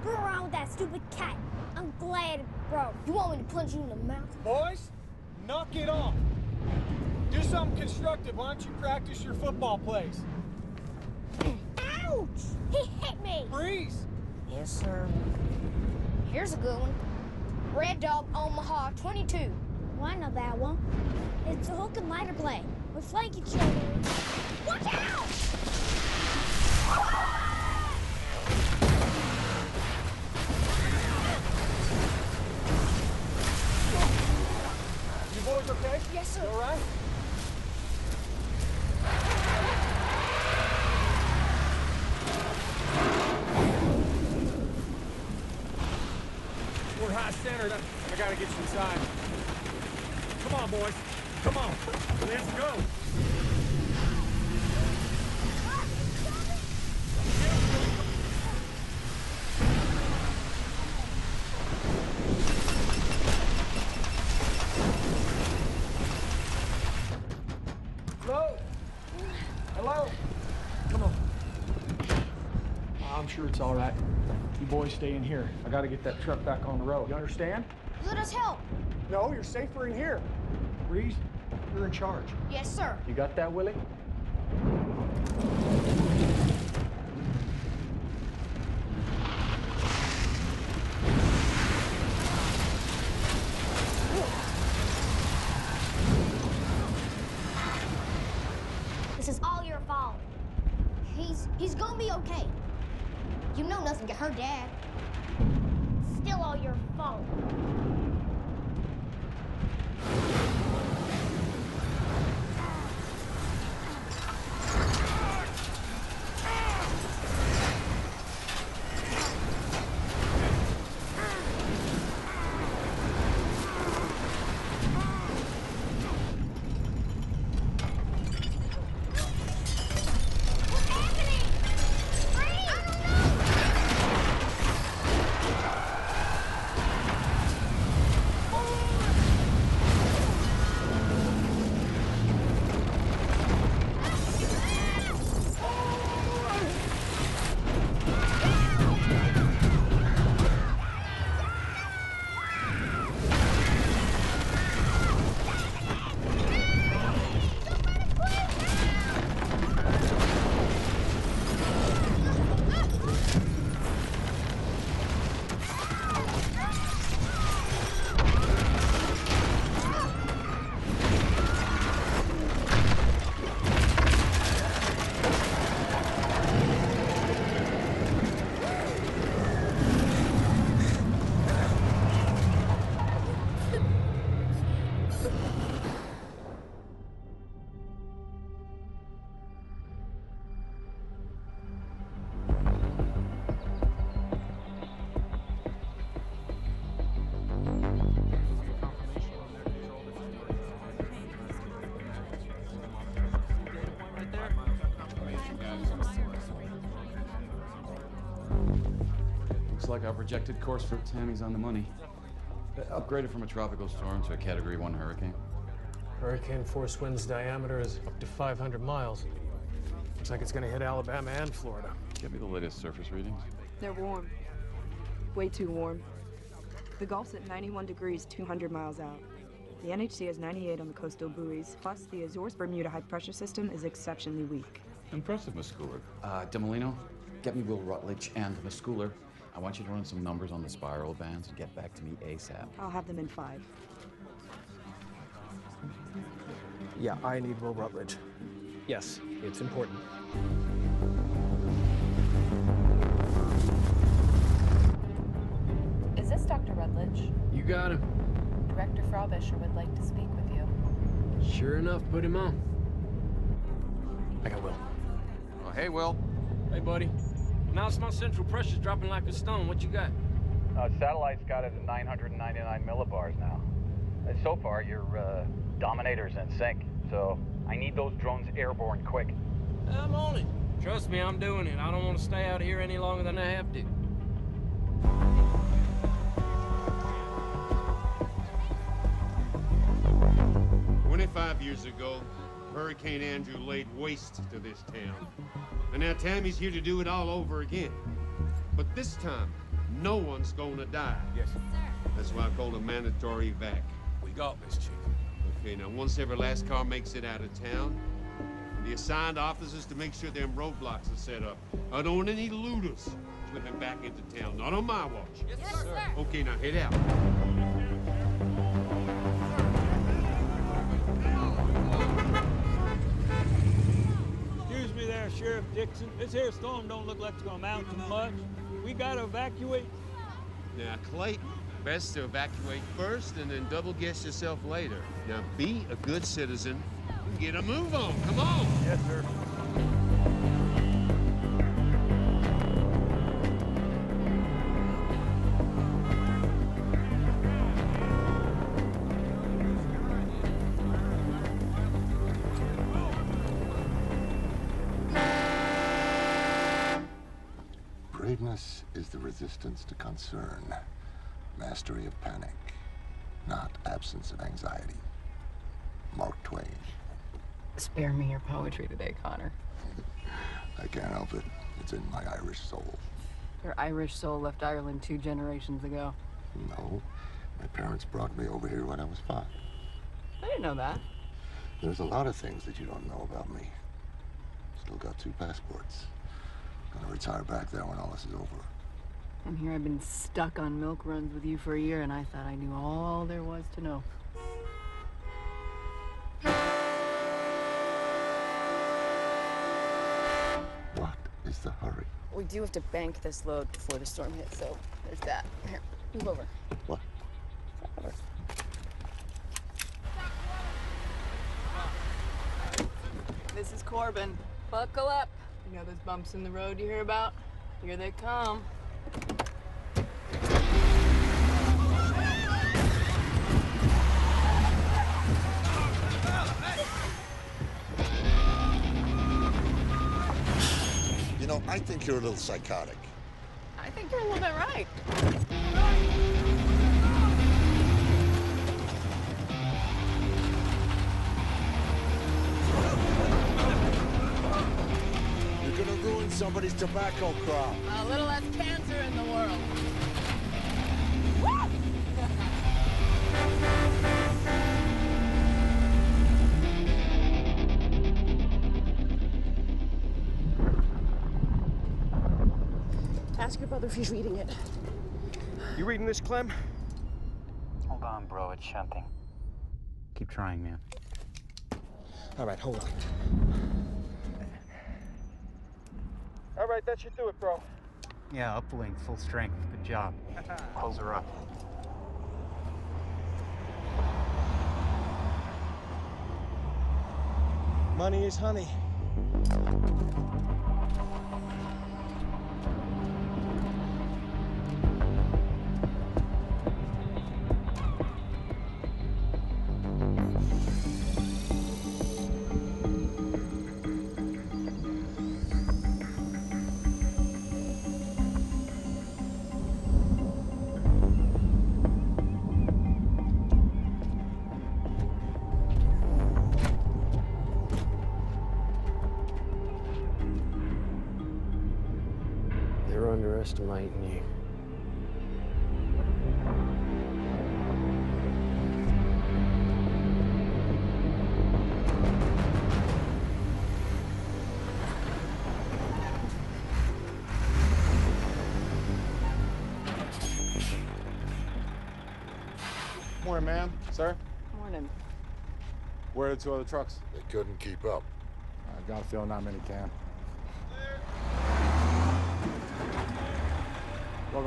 screw around with that stupid cat. I'm glad bro. You want me to punch you in the mouth? Boys, knock it off. Do something constructive. Why don't you practice your football plays? Ouch! He hit me! Freeze! Yes, sir. Here's a good one. Red Dog Omaha 22. Well, I know that one. It's a hook and ladder play. We flank each other. Watch out! You all right? We're high centered. I gotta get you inside. Come on, boys. Come on. Let's go. Hello? Hello? Come on. I'm sure it's all right. You boys stay in here. I gotta get that truck back on the road. You understand? Let us help. No, you're safer in here. Breeze, you're in charge. Yes, sir. You got that, Willie? This is all your fault. He's he's gonna be okay. You know nothing can her Dad. All your fault. Like our projected course for Tammy's on the money. Upgraded from a tropical storm to a Category 1 hurricane. Hurricane force wind's diameter is up to 500 miles. Looks like it's gonna hit Alabama and Florida. Give me the latest surface readings. They're warm. Way too warm. The Gulf's at 91 degrees, 200 miles out. The NHC has 98 on the coastal buoys, plus the Azores Bermuda high pressure system is exceptionally weak. Impressive, Miss Schooler. Uh, Demolino, get me Will Rutledge and Miss Schooler. I want you to run some numbers on the spiral bands and get back to me ASAP. I'll have them in five. Yeah, I need Will Rutledge. Yes, it's important. Is this Dr. Rutledge? You got him. Director Frobisher would like to speak with you. Sure enough, put him on. I got Will. Oh, hey, Will. Hey, buddy. Now it's my central pressure's dropping like a stone. What you got? Uh, satellite's got it at 999 millibars now. And so far, your uh, Dominator's in sync. So I need those drones airborne quick. I'm on it. Trust me, I'm doing it. I don't want to stay out here any longer than I have to. Twenty-five years ago, Hurricane Andrew laid waste to this town. And now Tammy's here to do it all over again. But this time, no one's gonna die. Yes, sir. That's why I call a mandatory evac. We got this, Chief. Okay, now once every last car makes it out of town, the assigned officers to make sure them roadblocks are set up. I don't want any looters slipping back into town. Not on my watch. Yes, sir. Okay, now head out. Dixon. This here storm don't look like it's gonna amount to much. We gotta evacuate. Now, Clayton, best to evacuate first and then double guess yourself later. Now, be a good citizen and get a move on. Come on. Yes, sir. Concern, mastery of panic, not absence of anxiety. Mark Twain. Spare me your poetry today, Connor. I can't help it. It's in my Irish soul. Your Irish soul left Ireland two generations ago. No, my parents brought me over here when I was five. I didn't know that. There's a lot of things that you don't know about me. Still got two passports. Gonna retire back there when all this is over. And here I've been stuck on milk runs with you for a year, and I thought I knew all there was to know. What is the hurry? We do have to bank this load before the storm hits, so there's that. Here, move over. What? Over. This is Corbin. Buckle up. You know those bumps in the road you hear about? Here they come. You know, I think you're a little psychotic. I think you're a little bit right. Ruin somebody's tobacco crop. A little less cancer in the world. Ask your brother if he's reading it. You reading this, Clem? Hold on, bro. It's shunting. Keep trying, man. All right, hold on. All right, that should do it, bro. Yeah, uplink, full strength. Good job. Close her up. Money is honey. Underestimating you. Morning, ma'am. Sir? Morning. Where are the two other trucks? They couldn't keep up. I got a feeling not many can.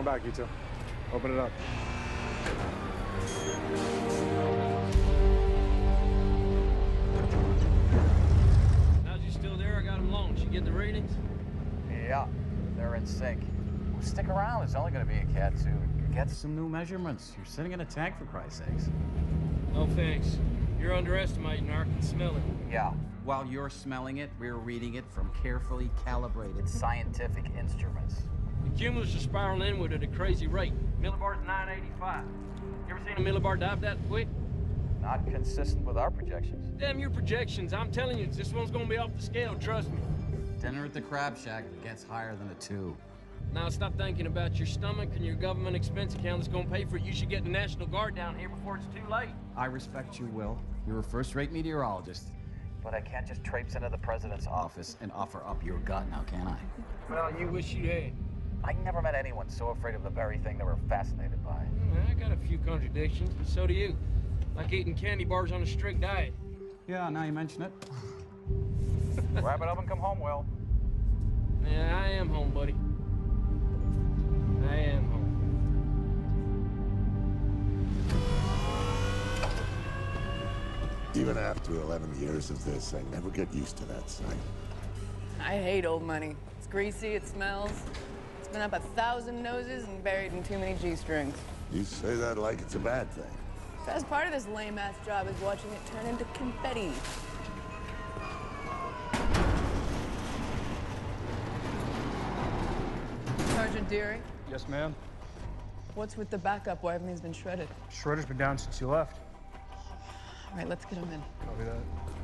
Welcome back, you two. Open it up. Now you still there? I got them launched. You get the readings? Yeah, they're in sync. Well, stick around. It's only going to be a cat two. Get some new measurements. You're sitting in a tank for Christ's sakes. No thanks. You're underestimating her. I can smell it. Yeah. While you're smelling it, we're reading it from carefully calibrated scientific instruments. The cumulus are spiraling inward at a crazy rate. Millibar's 985. You ever seen a millibar dive that quick? Not consistent with our projections. Damn your projections. I'm telling you, this one's gonna be off the scale, trust me. Dinner at the Crab Shack gets higher than a two. Now stop thinking about your stomach and your government expense account that's gonna pay for it. You should get the National Guard down here before it's too late. I respect you, Will. You're a first-rate meteorologist. But I can't just traipse into the president's office and offer up your gut now, can I? Well, you wish you had. I never met anyone so afraid of the very thing they were fascinated by. I got a few contradictions, but so do you. Like eating candy bars on a strict diet. Yeah, now you mention it. Wrap it up and come home, Will. Yeah, I am home, buddy. I am home. Even after 11 years of this, I never get used to that sight. I hate old money. It's greasy, it smells. It's been up a thousand noses and buried in too many G-strings. You say that like it's a bad thing. Best part of this lame-ass job is watching it turn into confetti. Sergeant Deary, Yes, ma'am. what's with the backup? Why everything's been shredded? Shredder's been down since you left. All right, let's get him in. Copy that.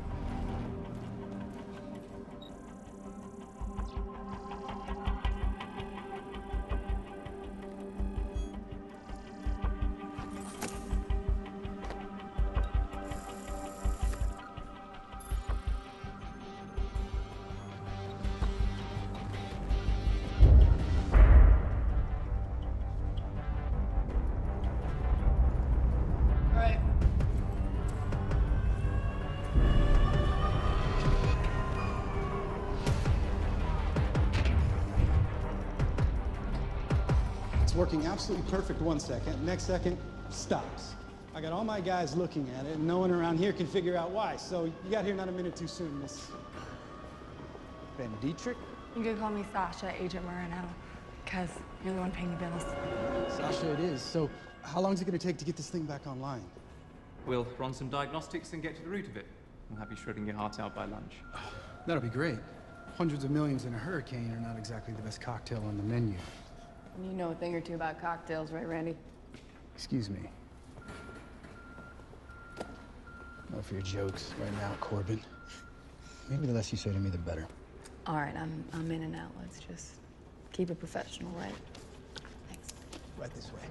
Working absolutely perfect one second. Next second, stops. I got all my guys looking at it, and no one around here can figure out why. So you got here not a minute too soon, Miss Van Dietrich. You can call me Sasha, Agent Moreno, because you're the one paying the bills. Sasha, it is. So how long is it going to take to get this thing back online? We'll run some diagnostics and get to the root of it. We'll have you shredding your heart out by lunch. That'll be great. Hundreds of millions in a hurricane are not exactly the best cocktail on the menu. You know a thing or two about cocktails, right, Randy? Excuse me. No for your jokes right now, Corbin. Maybe the less you say to me, the better. All right, I'm, I'm in and out. Let's just keep it professional, right? Thanks. Right this way.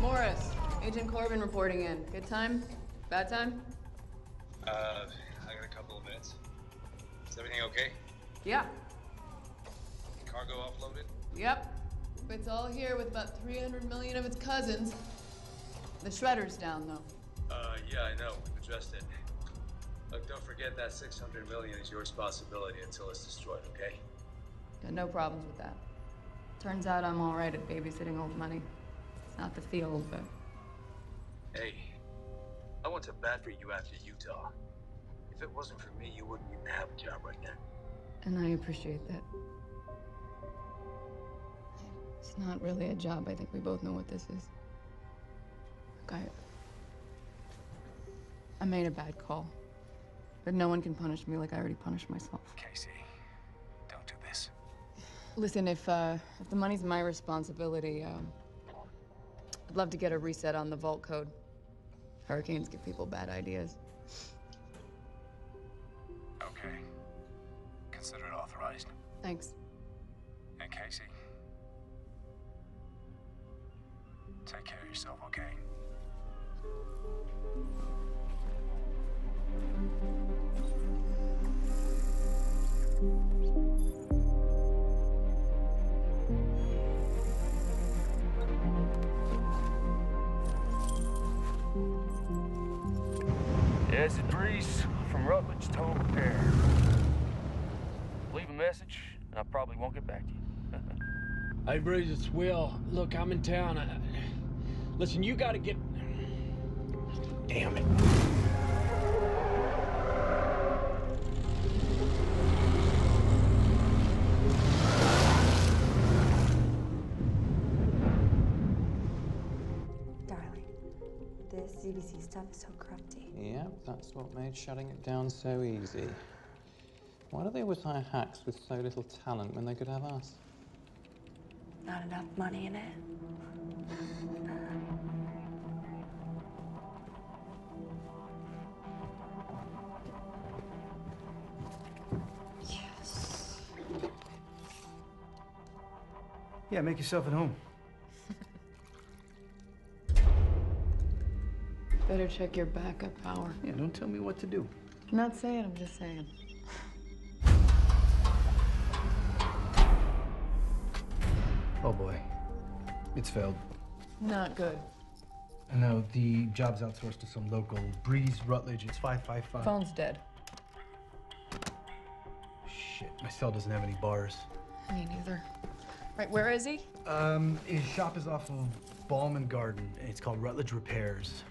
Morris, Agent Corbin reporting in. Good time? Bad time? Uh, everything okay? Yeah. Cargo offloaded? Yep. It's all here with about 300 million of its cousins. The shredder's down, though. Uh, yeah, I know. We've addressed it. Look, don't forget that 600 million is your responsibility until it's destroyed, okay? Got no problems with that. Turns out I'm all right at babysitting old money. It's not the field, but Hey, I went to bat for you after Utah. If it wasn't for me, you wouldn't even have a job right now. and I appreciate that. It's not really a job. I think we both know what this is. Look, I. I made a bad call. But no one can punish me like I already punished myself. Casey, don't do this. Listen, if uh, if the money's my responsibility, um, I'd love to get a reset on the vault code. Hurricanes give people bad ideas. Thanks. And Casey, take care of yourself, okay? Yes, it's Breeze from Rutledge Total Repair. Leave a message, probably won't get back to you. hey, Breeze, it's Will. Look, I'm in town. I... Listen, you gotta get. Damn it. Darling, this CBC stuff is so corrupty. Yep, that's what made shutting it down so easy. Why do they always hire hacks with so little talent when they could have us? Not enough money in it. yes. Yeah, make yourself at home. Better check your backup power. Yeah, don't tell me what to do. I'm not saying, I'm just saying. Oh boy. It's failed. Not good. I know the job's outsourced to some local Breeze Rutledge. It's 555. Phone's dead. Shit, my cell doesn't have any bars. Me neither. Right, where is he? Um, his shop is off of Ballman Garden. and It's called Rutledge Repairs.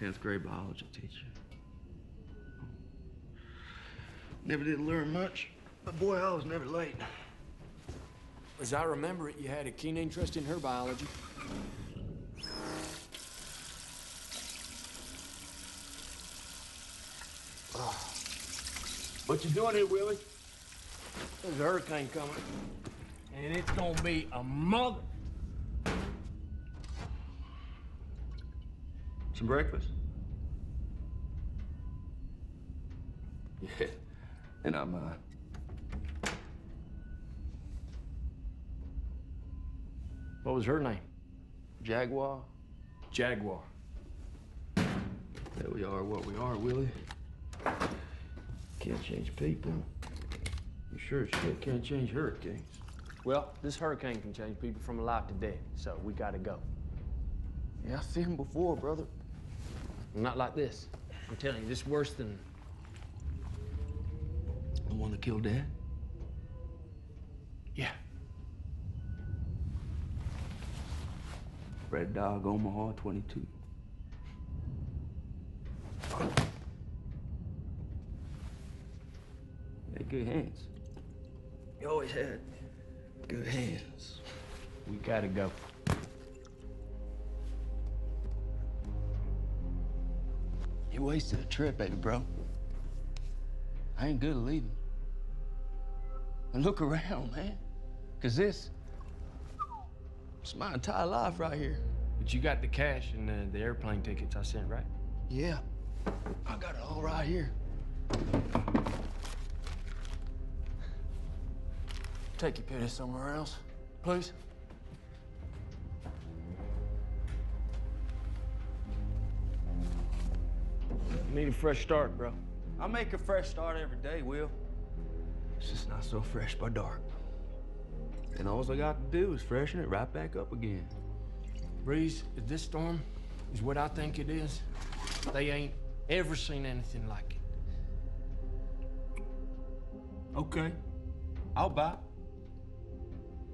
10th grade biology teacher. Never did learn much, but boy, I was never late. As I remember it, you had a keen interest in her biology. Ah. What you doing here, Willie? There's a hurricane coming. And it's gonna be a mother. Some breakfast? Yeah, and I'm, uh, What was her name? Jaguar. Jaguar. There we are, what we are, Willie. Can't change people. You sure as shit can't change hurricanes. Well, this hurricane can change people from alive to dead, so we gotta go. Yeah, I've seen him before, brother. Not like this. I'm telling you, this is worse than. The one that killed Dad? Yeah. Red Dog, Omaha, 22. Had good hands. You always had good hands. We gotta go. You wasted a trip, baby bro. I ain't good at leaving. And look around, man. Cause this, it's my entire life right here. But you got the cash and the, the airplane tickets I sent, right? Yeah. I got it all right here. Take your pity somewhere else, please. Need a fresh start, bro. I make a fresh start every day, Will. It's just not so fresh by dark. And all I got to do is freshen it right back up again. Breeze, if this storm is what I think it is, they ain't ever seen anything like it. Okay. I'll buy.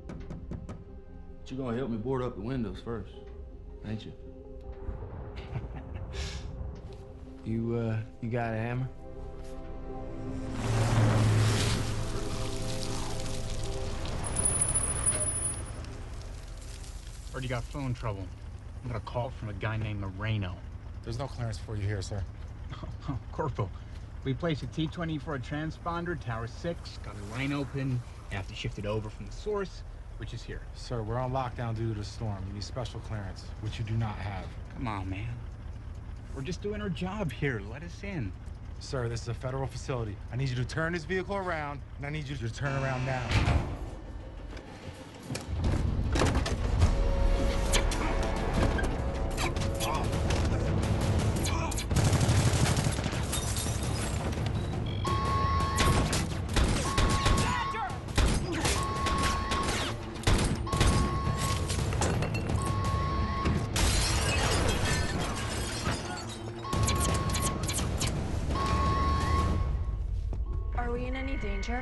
But you're gonna help me board up the windows first, ain't you? You, uh, you got a hammer? Heard you got phone trouble. I got a call from a guy named Moreno. There's no clearance for you here, sir. Corporal, we placed a T-20 for a transponder, Tower 6, got a line open, you have to shift it over from the source, which is here. Sir, we're on lockdown due to the storm. You need special clearance, which you do not have. Come on, man. We're just doing our job here. Let us in. Sir, this is a federal facility. I need you to turn this vehicle around, and I need you to turn around now.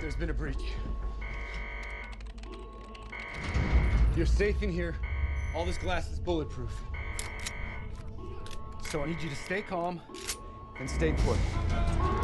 There's been a breach. You're safe in here. All this glass is bulletproof. So I need you to stay calm and stay put.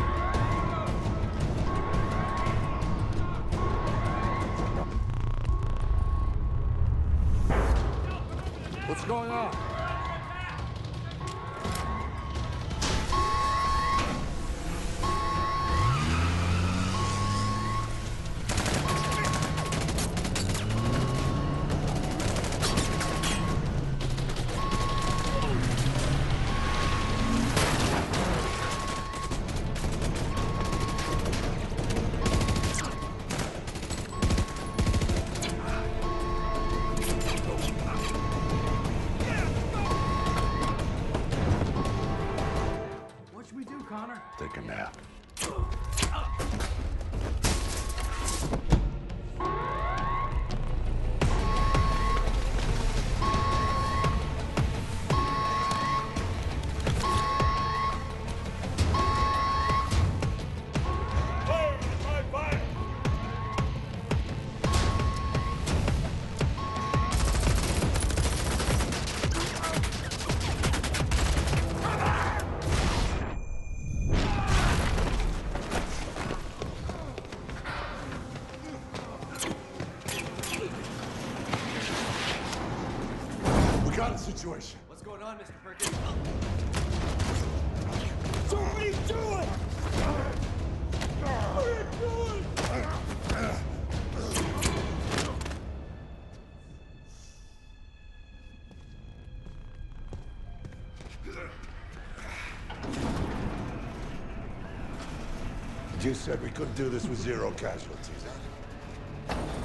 Said we couldn't do this with zero casualties.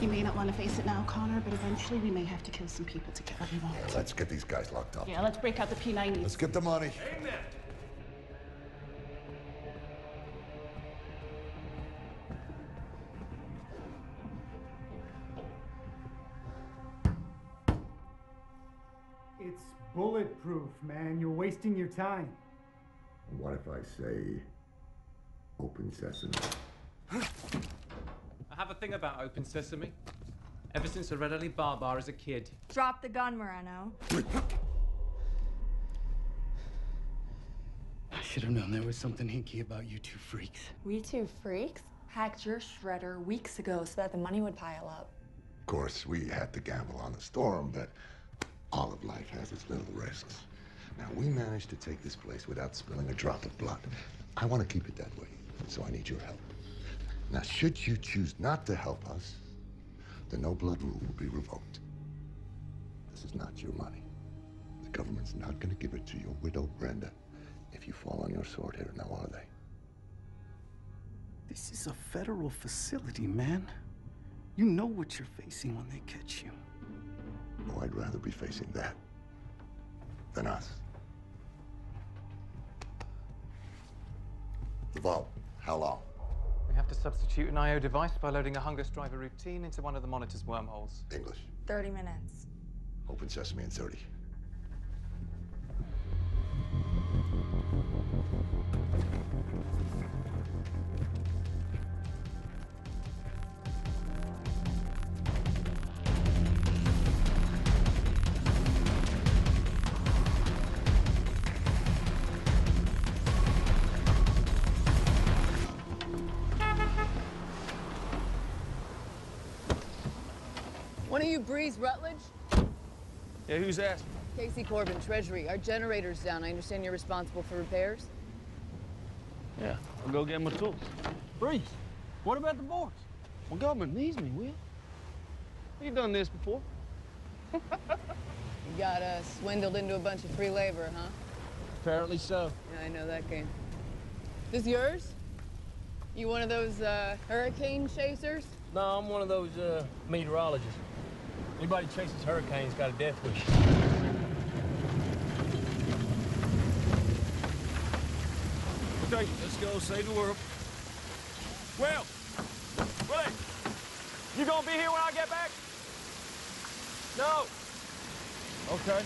You may not want to face it now, Connor, but eventually we may have to kill some people to get what we want. Let's get these guys locked up. Yeah, let's break out the P90s. Let's get the money. It's bulletproof, man. You're wasting your time. What if I say open sesame? I have a thing about open sesame. Ever since I read Ali Baba as a kid. Drop the gun, Moreno. I should have known there was something hinky about you two freaks. We two freaks hacked your shredder weeks ago so that the money would pile up. Of course, we had to gamble on the storm, but all of life has its little risks. Now, we managed to take this place without spilling a drop of blood. I want to keep it that way, so I need your help. Now, should you choose not to help us, the no blood rule will be revoked. This is not your money. The government's not going to give it to your widow, Brenda, if you fall on your sword here, now are they? This is a federal facility, man. You know what you're facing when they catch you. Oh, I'd rather be facing that than us. The vault, how long? We have to substitute an IO device by loading a Hungus driver routine into one of the monitor's wormholes. English. 30 minutes. Open sesame in 30. Breeze Rutledge? Yeah, who's asking? Casey Corbin, Treasury. Our generator's down. I understand you're responsible for repairs? Yeah, I'll go get my tools. Breeze, what about the boards? Well, government needs me, Will. You've done this before? You got uh, swindled into a bunch of free labor, huh? Apparently so. Yeah, I know that game. This yours? You one of those uh, hurricane chasers? No, I'm one of those uh, meteorologists. Anybody chases hurricanes got a death wish. Okay, let's go save the world. Well, Willie, you gonna be here when I get back? No. Okay.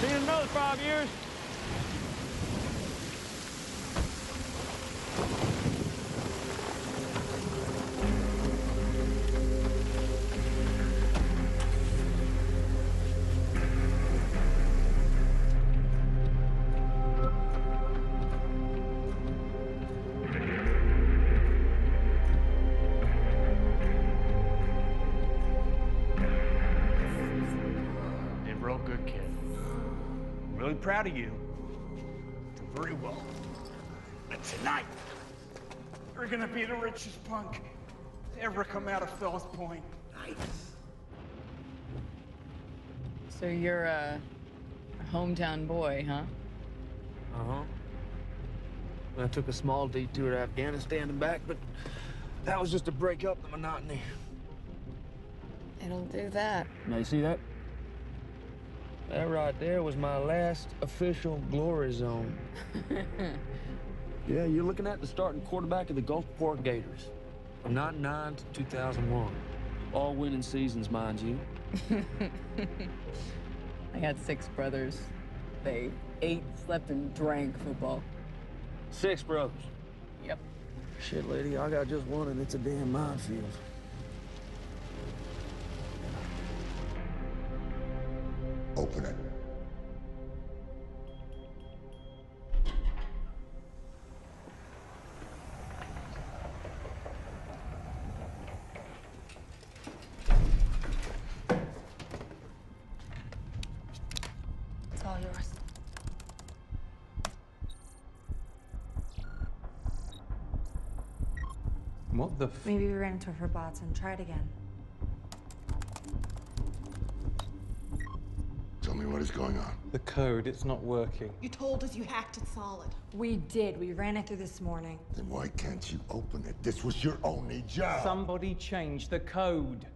See you in another five years. Proud of you. Very well. But tonight, you're gonna be the richest punk to ever come out of Fells Point. Nice. So you're a hometown boy, huh? Uh-huh. I took a small detour to Afghanistan and back, but that was just to break up the monotony. It'll do that. Now, you see that? That right there was my last official glory zone. Yeah, you're looking at the starting quarterback of the Gulfport Gators. From 99 to 2001. All winning seasons, mind you. I had six brothers. They ate, slept, and drank football. Six brothers. Yep. Shit, lady, I got just one and it's a damn minefield. Open it. It's all yours. What the Maybe we ran into her bots and tried again. Is going on. The code, it's not working. You told us you hacked it solid. We did. We ran it through this morning. Then why can't you open it? This was your only job. Somebody changed the code.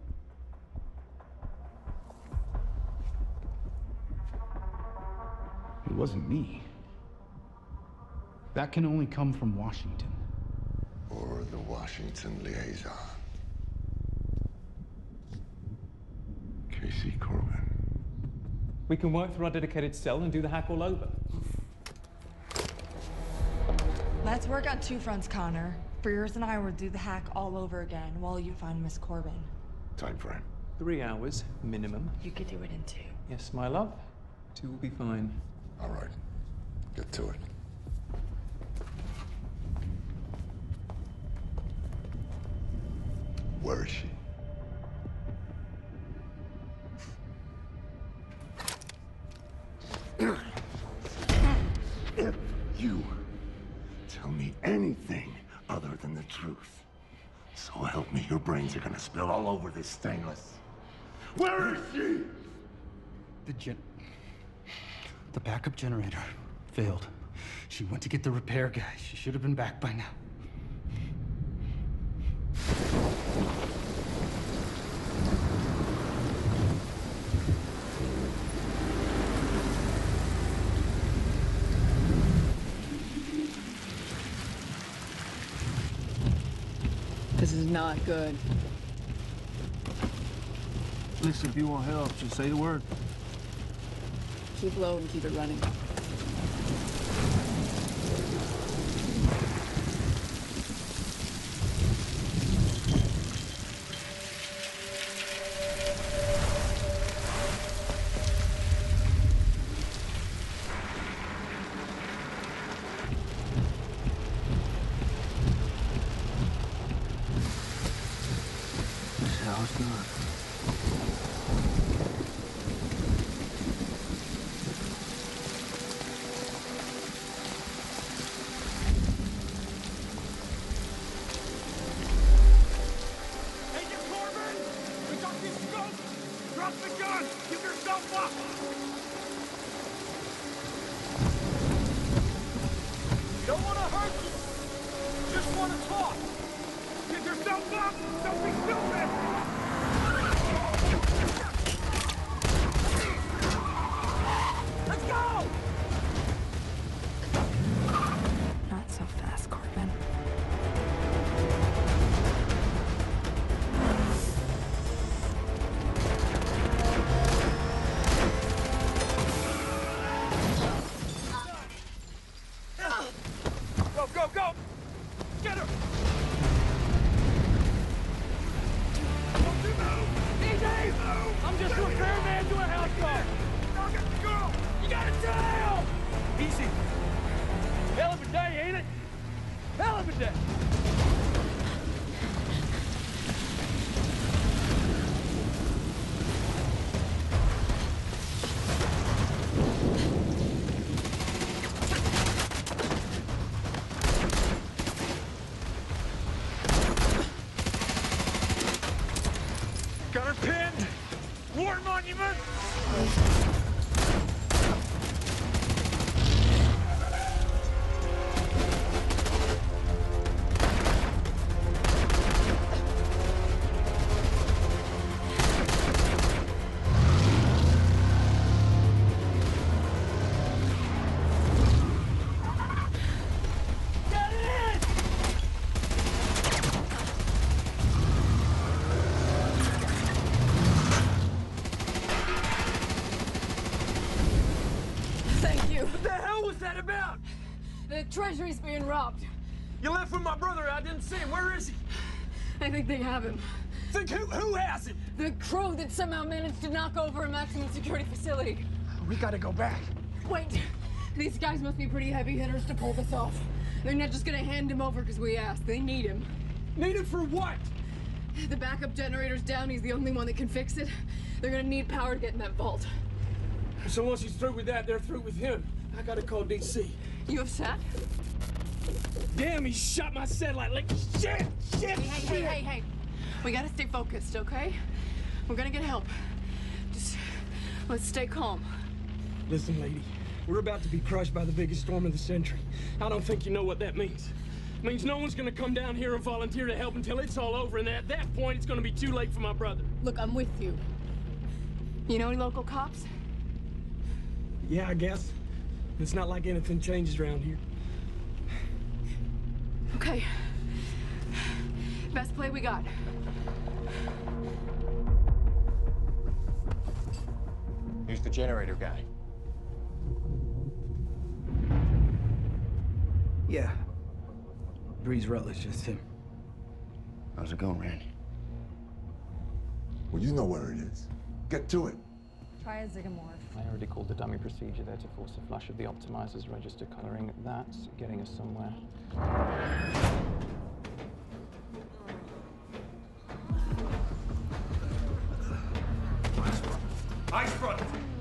It wasn't me. That can only come from Washington. Or the Washington liaison. Casey Corbin. We can work through our dedicated cell and do the hack all over. Let's work on two fronts, Connor. Frears and I will do the hack all over again while you find Miss Corbin. Time frame. Three hours minimum. You could do it in two. Yes, my love. Two will be fine. All right. Get to it. Where is she? Truth, so help me, your brains are gonna spill all over this stainless. Where is she? The gen... The backup generator failed. She went to get the repair guy. She should have been back by now. Is not good. Listen, if you want help, just say the word. Keep low and keep it running. The treasury's being robbed. You left with my brother. I didn't see him. Where is he? I think they have him. Think who? Who has him? The crow that somehow managed to knock over a maximum security facility. We gotta go back. Wait, these guys must be pretty heavy hitters to pull this off. They're not just gonna hand him over because we asked. They need him. Need him for what? The backup generator's down. He's the only one that can fix it. They're gonna need power to get in that vault. So once he's through with that, they're through with him. I gotta call DC. You upset? Damn, he shot my satellite like shit, shit, Hey, hey, shit. hey, hey, hey. We gotta stay focused, okay? We're gonna get help. Just let's stay calm. Listen, lady, we're about to be crushed by the biggest storm of the century. I don't think you know what that means. It means no one's gonna come down here and volunteer to help until it's all over, and at that point, it's gonna be too late for my brother. Look, I'm with you. You know any local cops? Yeah, I guess. It's not like anything changes around here. Okay. Best play we got. Who's the generator guy? Yeah. Breeze Rutledge, just him. How's it going, Randy? Well, you know where it is. Get to it. Try a Zygomorph. I already called the dummy procedure there to force a flush of the optimizer's register coloring. That's getting us somewhere. Ice front. Hello?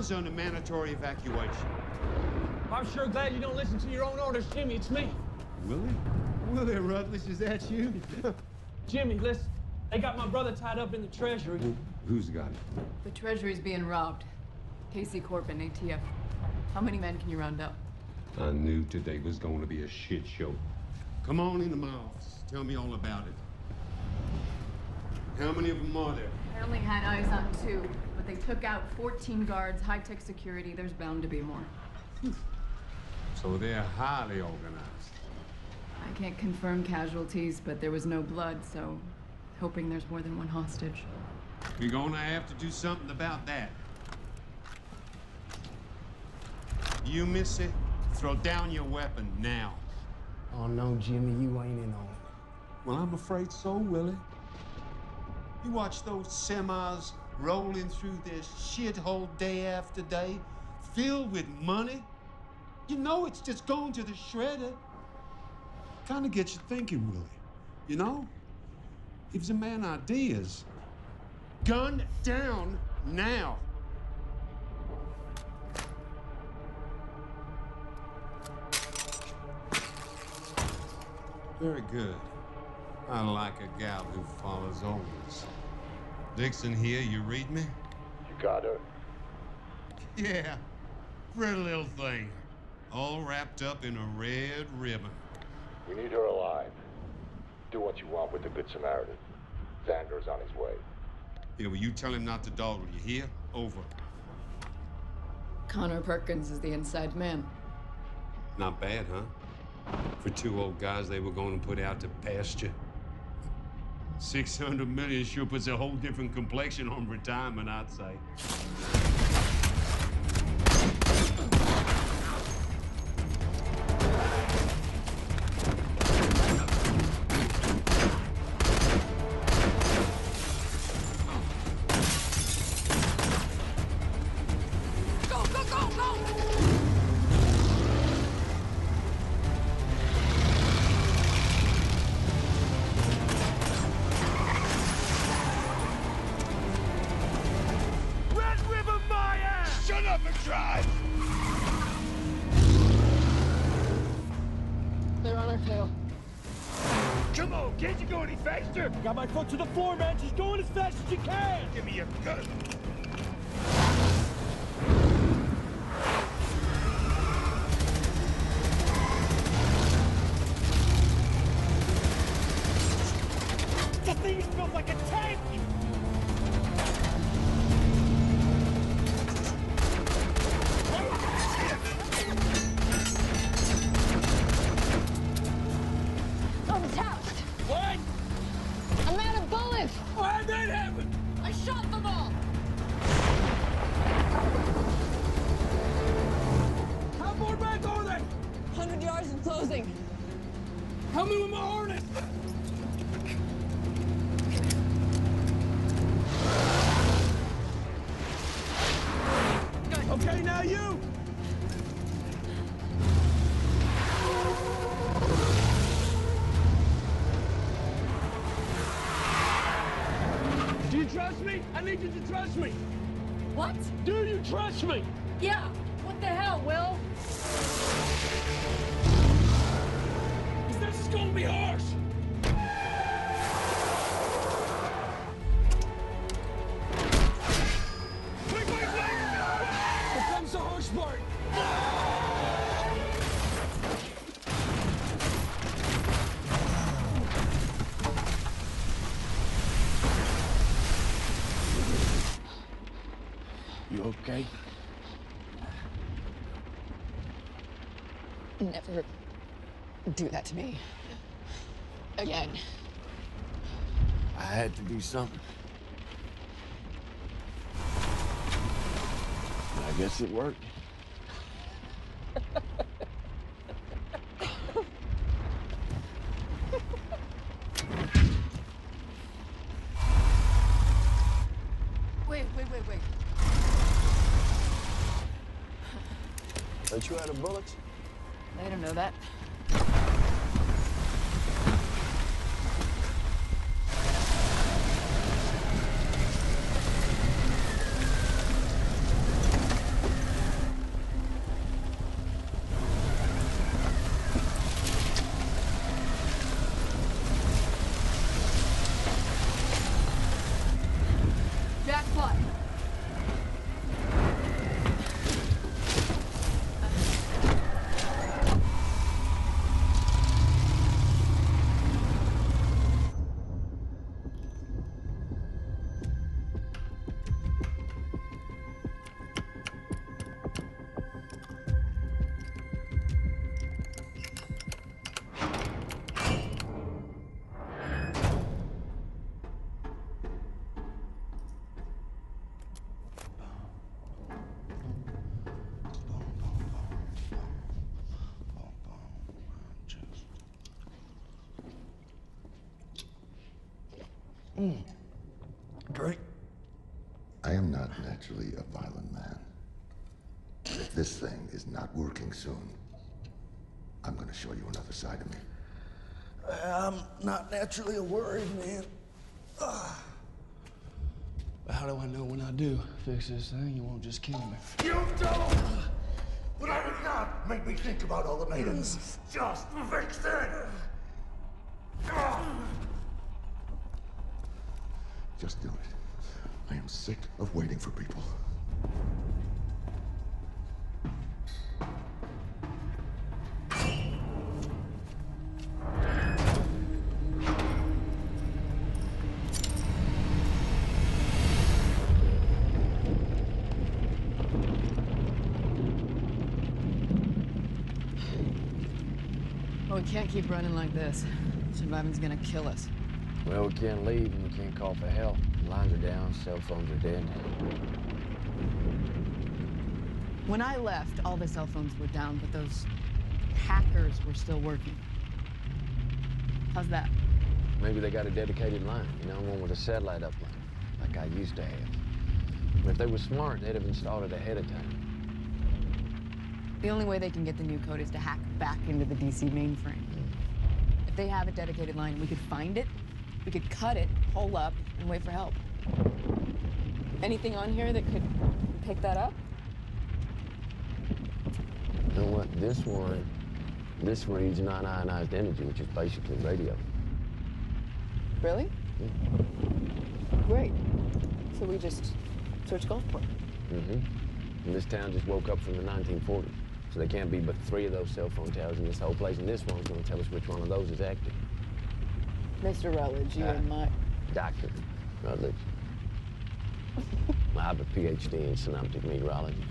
The town's under mandatory evacuation. I'm sure glad you don't listen to your own orders, Jimmy. It's me. Willie? Willie Rutledge, is that you? Jimmy, listen. They got my brother tied up in the treasury. Who's got it? The treasury's being robbed. Casey Corbin, ATF. How many men can you round up? I knew today was going to be a shit show. Come on into my office. Tell me all about it. How many of them are there? I only had eyes on two, but they took out 14 guards, high-tech security. There's bound to be more. So they're highly organized. I can't confirm casualties, but there was no blood, so hoping there's more than one hostage. You're gonna have to do something about that. You, miss it, throw down your weapon now. Oh no, Jimmy, you ain't in on it. Well, I'm afraid so, Willie. You watch those semis rolling through this shithole day after day, filled with money. You know it's just going to the shredder. Kind of gets you thinking, Willie. You know? Gives a man ideas. Gun down now. Very good. I like a gal who follows orders. Dixon here, you read me? You got her. Yeah, pretty little thing. All wrapped up in a red ribbon. We need her alive. Do what you want with the Good Samaritan. Xander's on his way. Yeah, well, you tell him not to dawdle. You hear? Over. Connor Perkins is the inside man. Not bad, huh? For two old guys they were going to put out to pasture. 600 million sure puts a whole different complexion on retirement, I'd say. Me? I need you to trust me. What? Do you trust me? Yeah. What the hell, Will? This is gonna be harsh. Never do that to me. Again. I had to do something. I guess it worked. Wait, wait, wait, wait. Aren't you out of bullets? Naturally a violent man. If this thing is not working soon, I'm gonna show you another side of me. I'm not naturally a worried man. Ah. But how do I know when I do fix this thing, you won't just kill me? You don't! But I would not make me think about all the maidens. Just fix it! Just do it. I am sick of waiting for people. Well, we can't keep running like this. Surviving's gonna kill us. Well, we can't leave and we can't call for help. Lines are down, cell phones are dead. When I left, all the cell phones were down, but those hackers were still working. How's that? Maybe they got a dedicated line, you know, one with a satellite upline, like I used to have. But if they were smart, they'd have installed it ahead of time. The only way they can get the new code is to hack back into the DC mainframe. Hmm. If they have a dedicated line, we could find it, we could cut it, hole up, and wait for help. Anything on here that could pick that up? You know what? This one, this reads non-ionized energy, which is basically radio. Really? Great. So we just search Gulfport. Mm-hmm. And this town just woke up from the 1940s. So there can't be but three of those cell phone towers in this whole place, and this one's gonna tell us which one of those is active. Mr. Rutledge, you Ah. and my... Doctor Rutledge. I have a PhD in synoptic meteorology.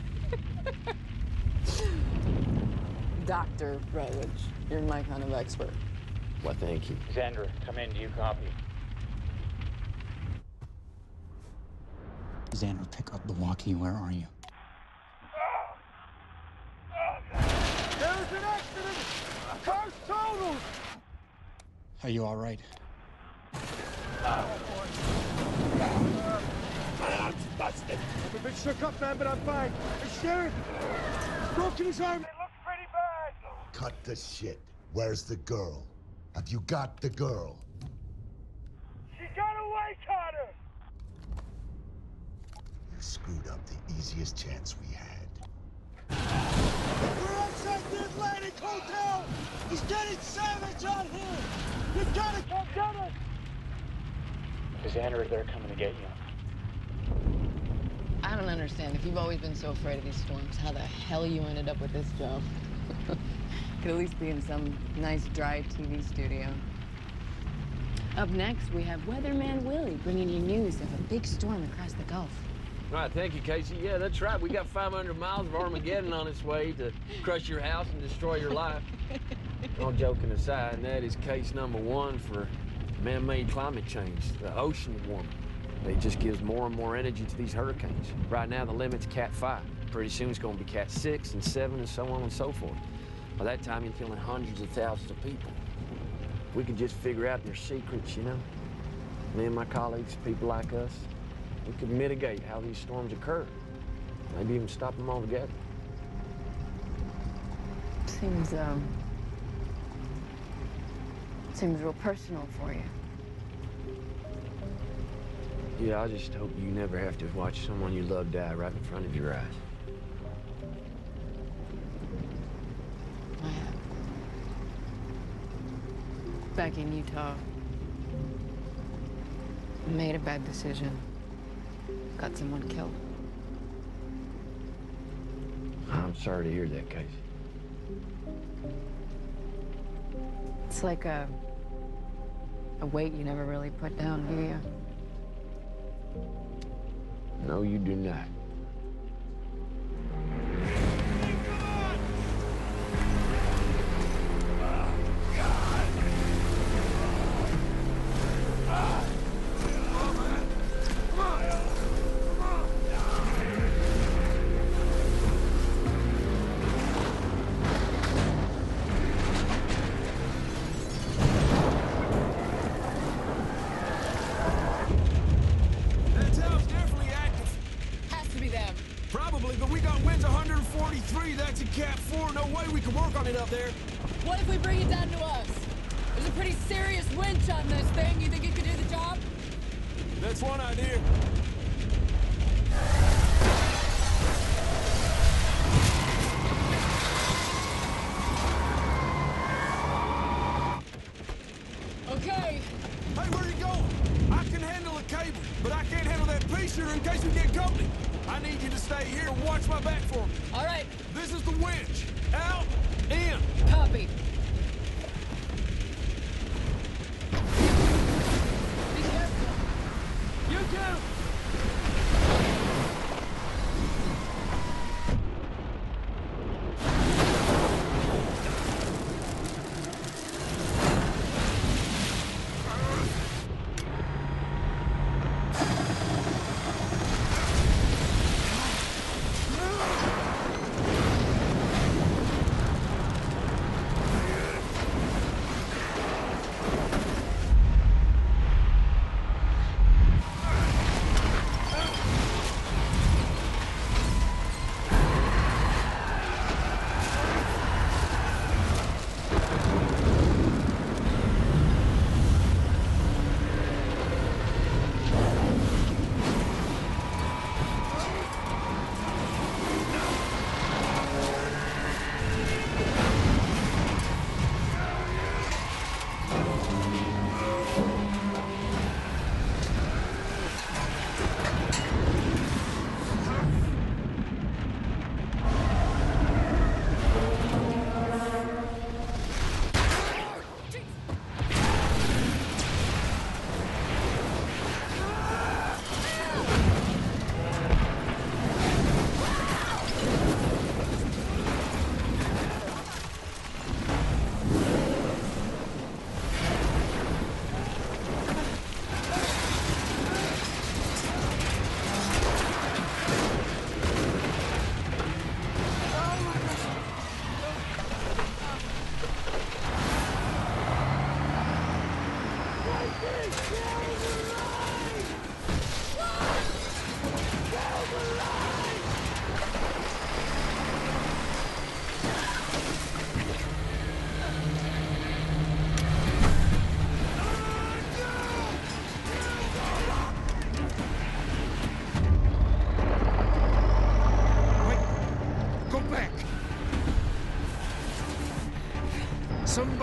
Dr. Rutledge, you're my kind of expert. Well, thank you. Xander, come in. Do you copy? Xander, pick up the Milwaukee. Where are you? There's an accident! Car's totaled! Are you all right? I'm busted. I'm a bit shook up, man, but I'm fine. Hey, Sheriff! Broken his arm. It looks pretty bad. Cut the shit. Where's the girl? Have you got the girl? She got away, Carter! You screwed up the easiest chance we had. We're outside the Atlantic Hotel! He's getting savage out here! You gotta come get us! Cassandra, they're coming to get you. I don't understand. If you've always been so afraid of these storms, how the hell you ended up with this job? Could at least be in some nice dry TV studio. Up next, we have Weatherman Willie bringing you news of a big storm across the Gulf. Right, thank you, Casey. Yeah, that's right. We got 500 miles of Armageddon on its way to crush your house and destroy your life. All joking aside, that is case number one for man-made climate change, the ocean warming. It just gives more and more energy to these hurricanes. Right now, the limit's Cat 5. Pretty soon, it's going to be Cat 6 and 7 and so on and so forth. By that time, you're killing hundreds of thousands of people. We could just figure out their secrets, you know? Me and my colleagues, people like us, we could mitigate how these storms occur. Maybe even stop them altogether. Seems, um... Seems real personal for you. Yeah, I just hope you never have to watch someone you love die right in front of your eyes. Back in Utah, I made a bad decision. Got someone killed. I'm sorry to hear that, Casey. It's like a... a weight you never really put down, do you? No, you do not.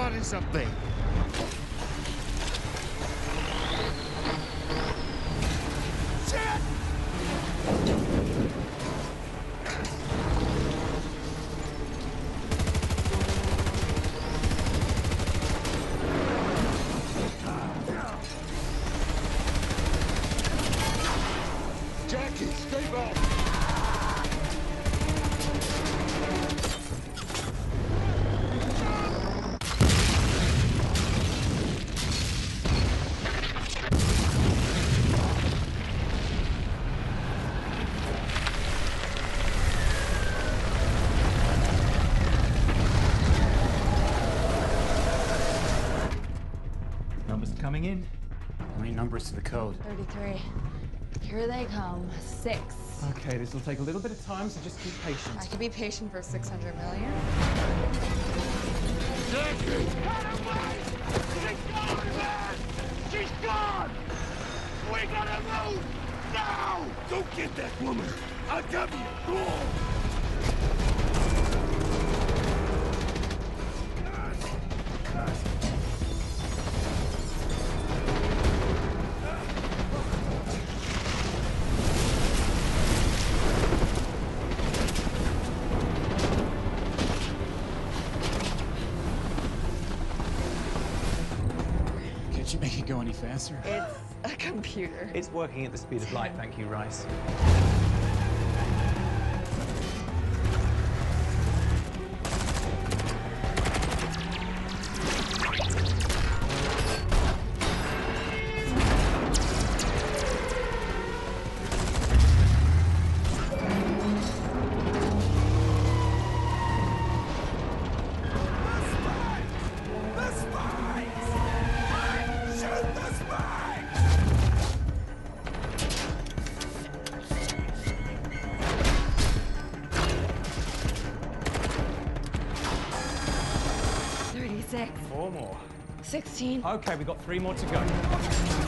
Somebody's up code? 33. Here they come. Six. Okay, this will take a little bit of time, so just keep patient. I could be patient for 600 million. Jackie! She's gone, man! She's gone! We gotta move! Now! Go get that woman! I'll you! Go on! Faster? It's a computer. It's working at the speed of light, thank you, Rice. Okay, we've got three more to go.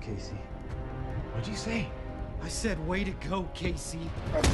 Casey. What'd you say? I said, way to go, Casey. Let's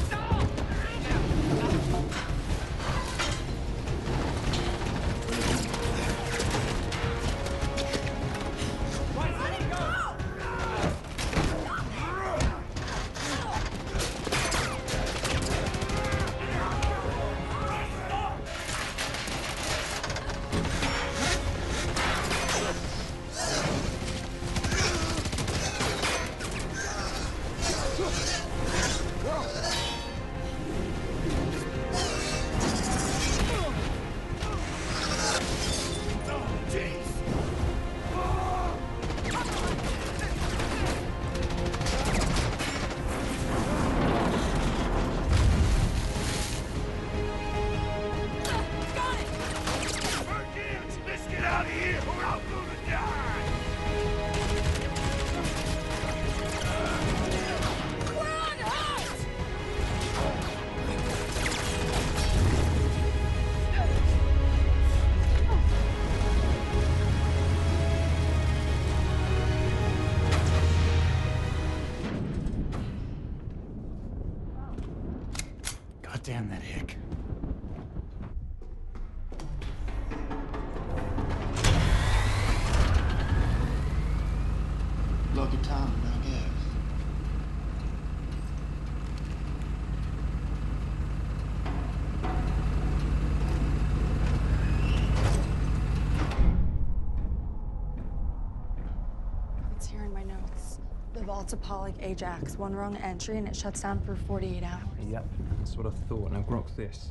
Walter Pollock Ajax. One wrong entry and it shuts down for 48 hours. Yep, that's what I thought. Now, grok this.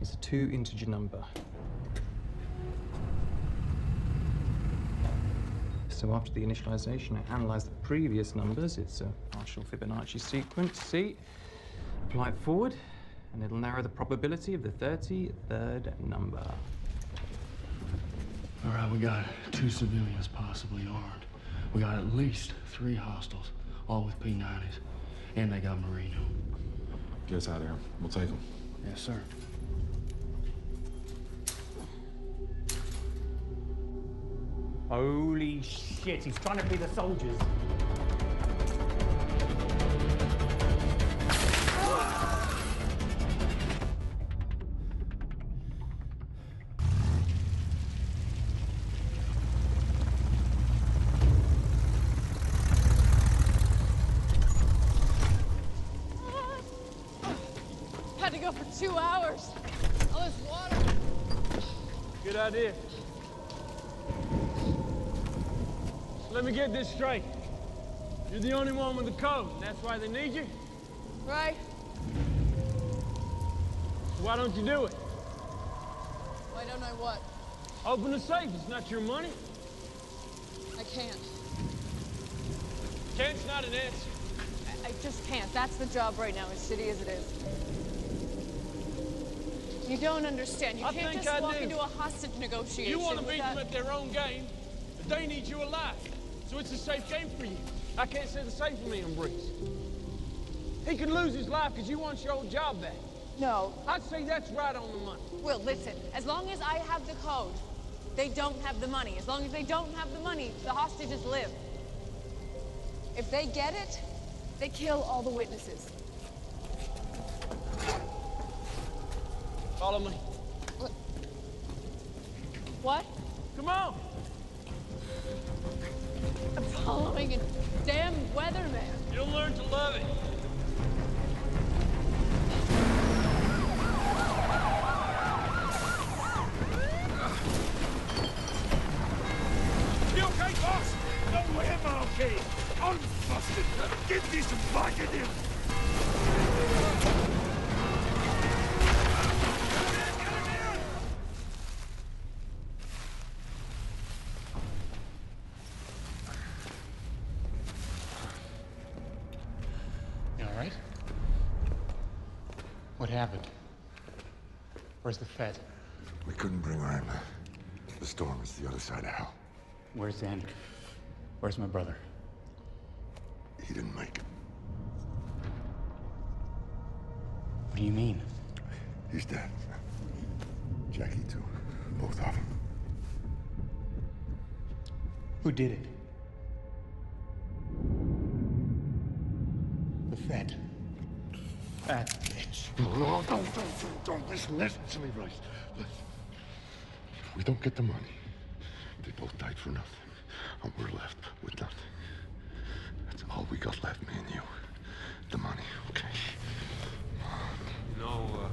It's a two integer number. So after the initialization, I analyze the previous numbers. It's a partial Fibonacci sequence. See? Apply it forward, and it'll narrow the probability of the 33rd number. All right, we got two civilians possibly armed. We got at least three hostiles, all with P90s. And they got Marino. Get us out of here. We'll take them. Yes, sir. Holy shit, he's trying to be the soldiers. Straight. You're the only one with the code, and that's why they need you? Right? So why don't you do it? Why don't I what? Open the safe. It's not your money. I can't. Can't's not an answer. I, I just can't. That's the job right now, as shitty as it is. You don't understand. You I can't just I walk do. into a hostage negotiation. You want to beat them at their own game, but they need you alive. So it's a safe game for you. I can't say the same for me and Breeze. He could lose his life because you want your old job back. No. I'd say that's right on the money. Will, listen. As long as I have the code, they don't have the money. As long as they don't have the money, the hostages live. If they get it, they kill all the witnesses. Follow me. What? Come on. I'm following a damn weatherman. You'll learn to love it. You okay, boss? No way am I okay. I'm busted. Get this back at him. You all right? What happened? Where's the Fed? We couldn't bring her in. The storm is the other side of hell. Where's Andy? Where's my brother? He didn't make it. What do you mean? He's dead. Jackie, too. Both of them. Who did it? The Fed. That bitch. No, don't, don't, don't, don't listen, listen to me, Rice. Listen. If we don't get the money, they both died for nothing. And we're left with nothing. That's all we got left, me and you. The money, okay? You know, uh,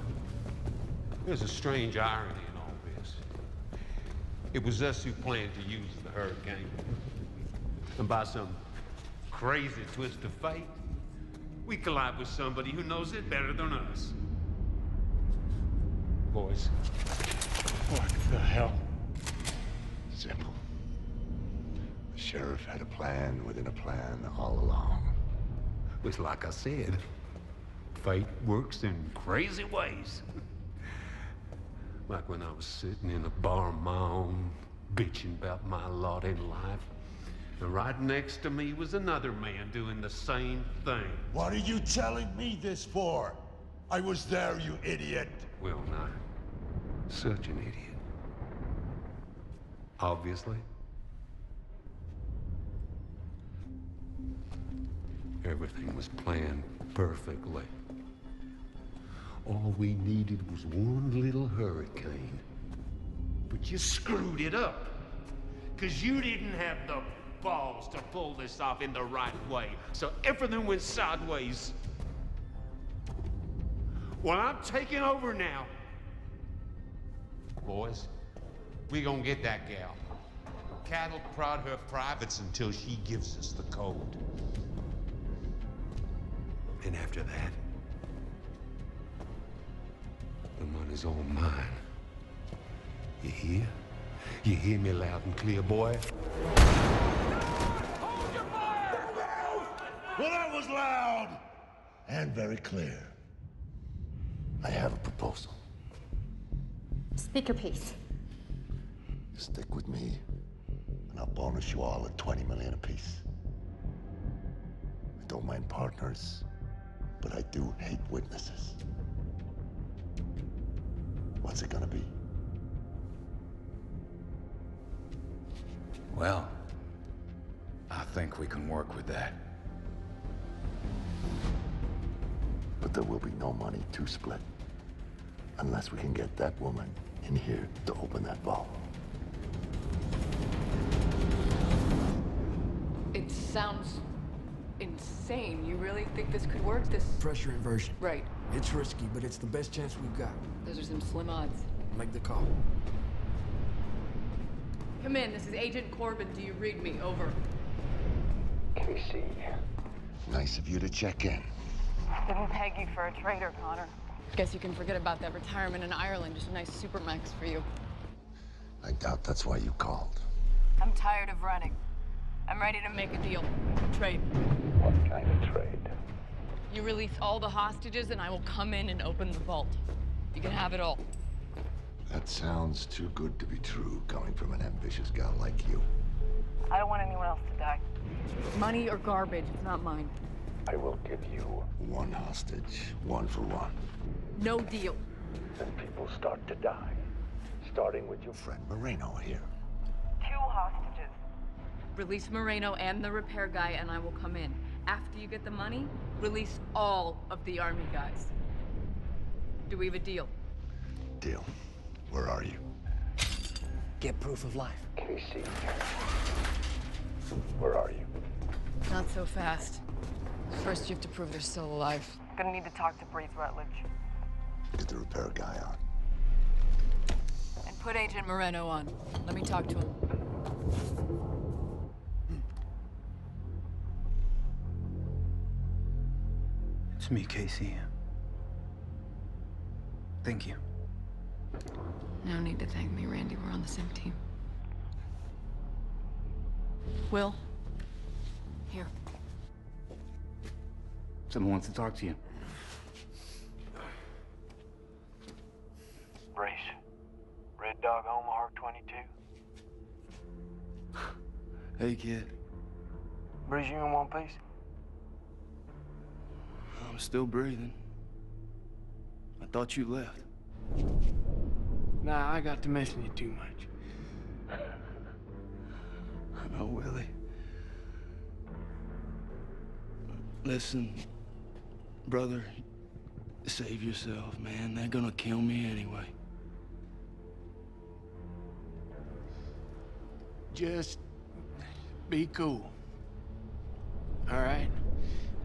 there's a strange irony in all this. It was us who planned to use the hurricane. And by some crazy twist of fate, we collide with somebody who knows it better than us. Boys. What the hell? Simple. The sheriff had a plan within a plan all along. It Was like I said, fate works in crazy ways. like when I was sitting in a bar of my own, bitching about my lot in life. And right next to me was another man doing the same thing. What are you telling me this for? I was there, you idiot. Well, not such an idiot. Obviously. Everything was planned perfectly. All we needed was one little hurricane. But you screwed it up. Because you didn't have the balls to pull this off in the right way. So everything went sideways. Well, I'm taking over now. Boys, we gonna get that gal. Cattle prod her privates until she gives us the code. And after that, the money's all mine. You hear? You hear me loud and clear, boy? Hold your fire! Well, that was loud and very clear. I have a proposal. Speak your piece. Stick with me, and I'll bonus you all at 20 million apiece. I don't mind partners, but I do hate witnesses. What's it gonna be? Well, I think we can work with that. But there will be no money to split. Unless we can get that woman in here to open that vault. It sounds insane. You really think this could work? This. Pressure inversion. Right. It's risky, but it's the best chance we've got. Those are some slim odds. Make the call. Come in. This is Agent Corbin. Do you read me? Over. Casey. Nice of you to check in. Didn't peg you for a traitor, Connor. Guess you can forget about that retirement in Ireland. Just a nice supermax for you. I doubt that's why you called. I'm tired of running. I'm ready to make a deal. Trade. What kind of trade? You release all the hostages, and I will come in and open the vault. You can have it all. That sounds too good to be true, coming from an ambitious gal like you. I don't want anyone else to die. Money or garbage, it's not mine. I will give you one hostage, one for one. No deal. Then people start to die. Starting with your friend Moreno here. Two hostages. Release Moreno and the repair guy, and I will come in. After you get the money, release all of the army guys. Do we have a deal? Deal. Where are you? Get proof of life. Casey. Where are you? Not so fast. First, you have to prove they're still alive. Gonna need to talk to Breeze Rutledge. Get the repair guy on. And put Agent Moreno on. Let me talk to him. It's me, Casey. Thank you. No need to thank me, Randy. We're on the same team. Will? Here. Someone wants to talk to you. Breeze. Red Dog Omaha 22. Hey, kid. Breeze, you in one piece? I'm still breathing. I thought you left. Nah, I got to messing you too much. Oh, Willie. Listen, brother, save yourself, man. They're gonna kill me anyway. Just be cool. All right?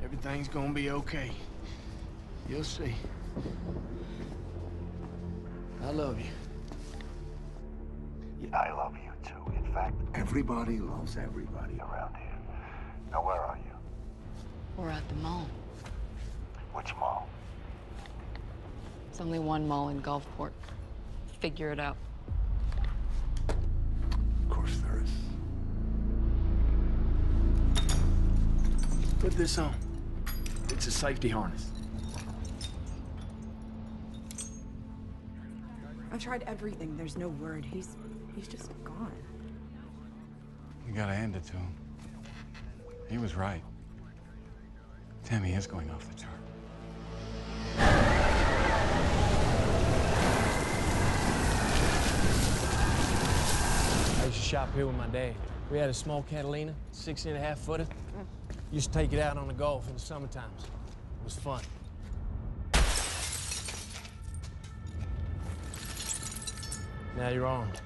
Everything's gonna be okay. You'll see. I love you. Yeah, I love you too. In fact, everybody loves everybody around here. Now, where are you? We're at the mall. Which mall? It's only one mall in Gulfport. Figure it out. Of course there is. Put this on. It's a safety harness. I've tried everything. There's no word. He's he's just gone. You gotta hand it to him. He was right. Tammy is going off the chart. Shop here with my dad. We had a small Catalina, six and a half footer. Mm. Used to take it out on the Gulf in the summer times. It was fun. Now you're armed.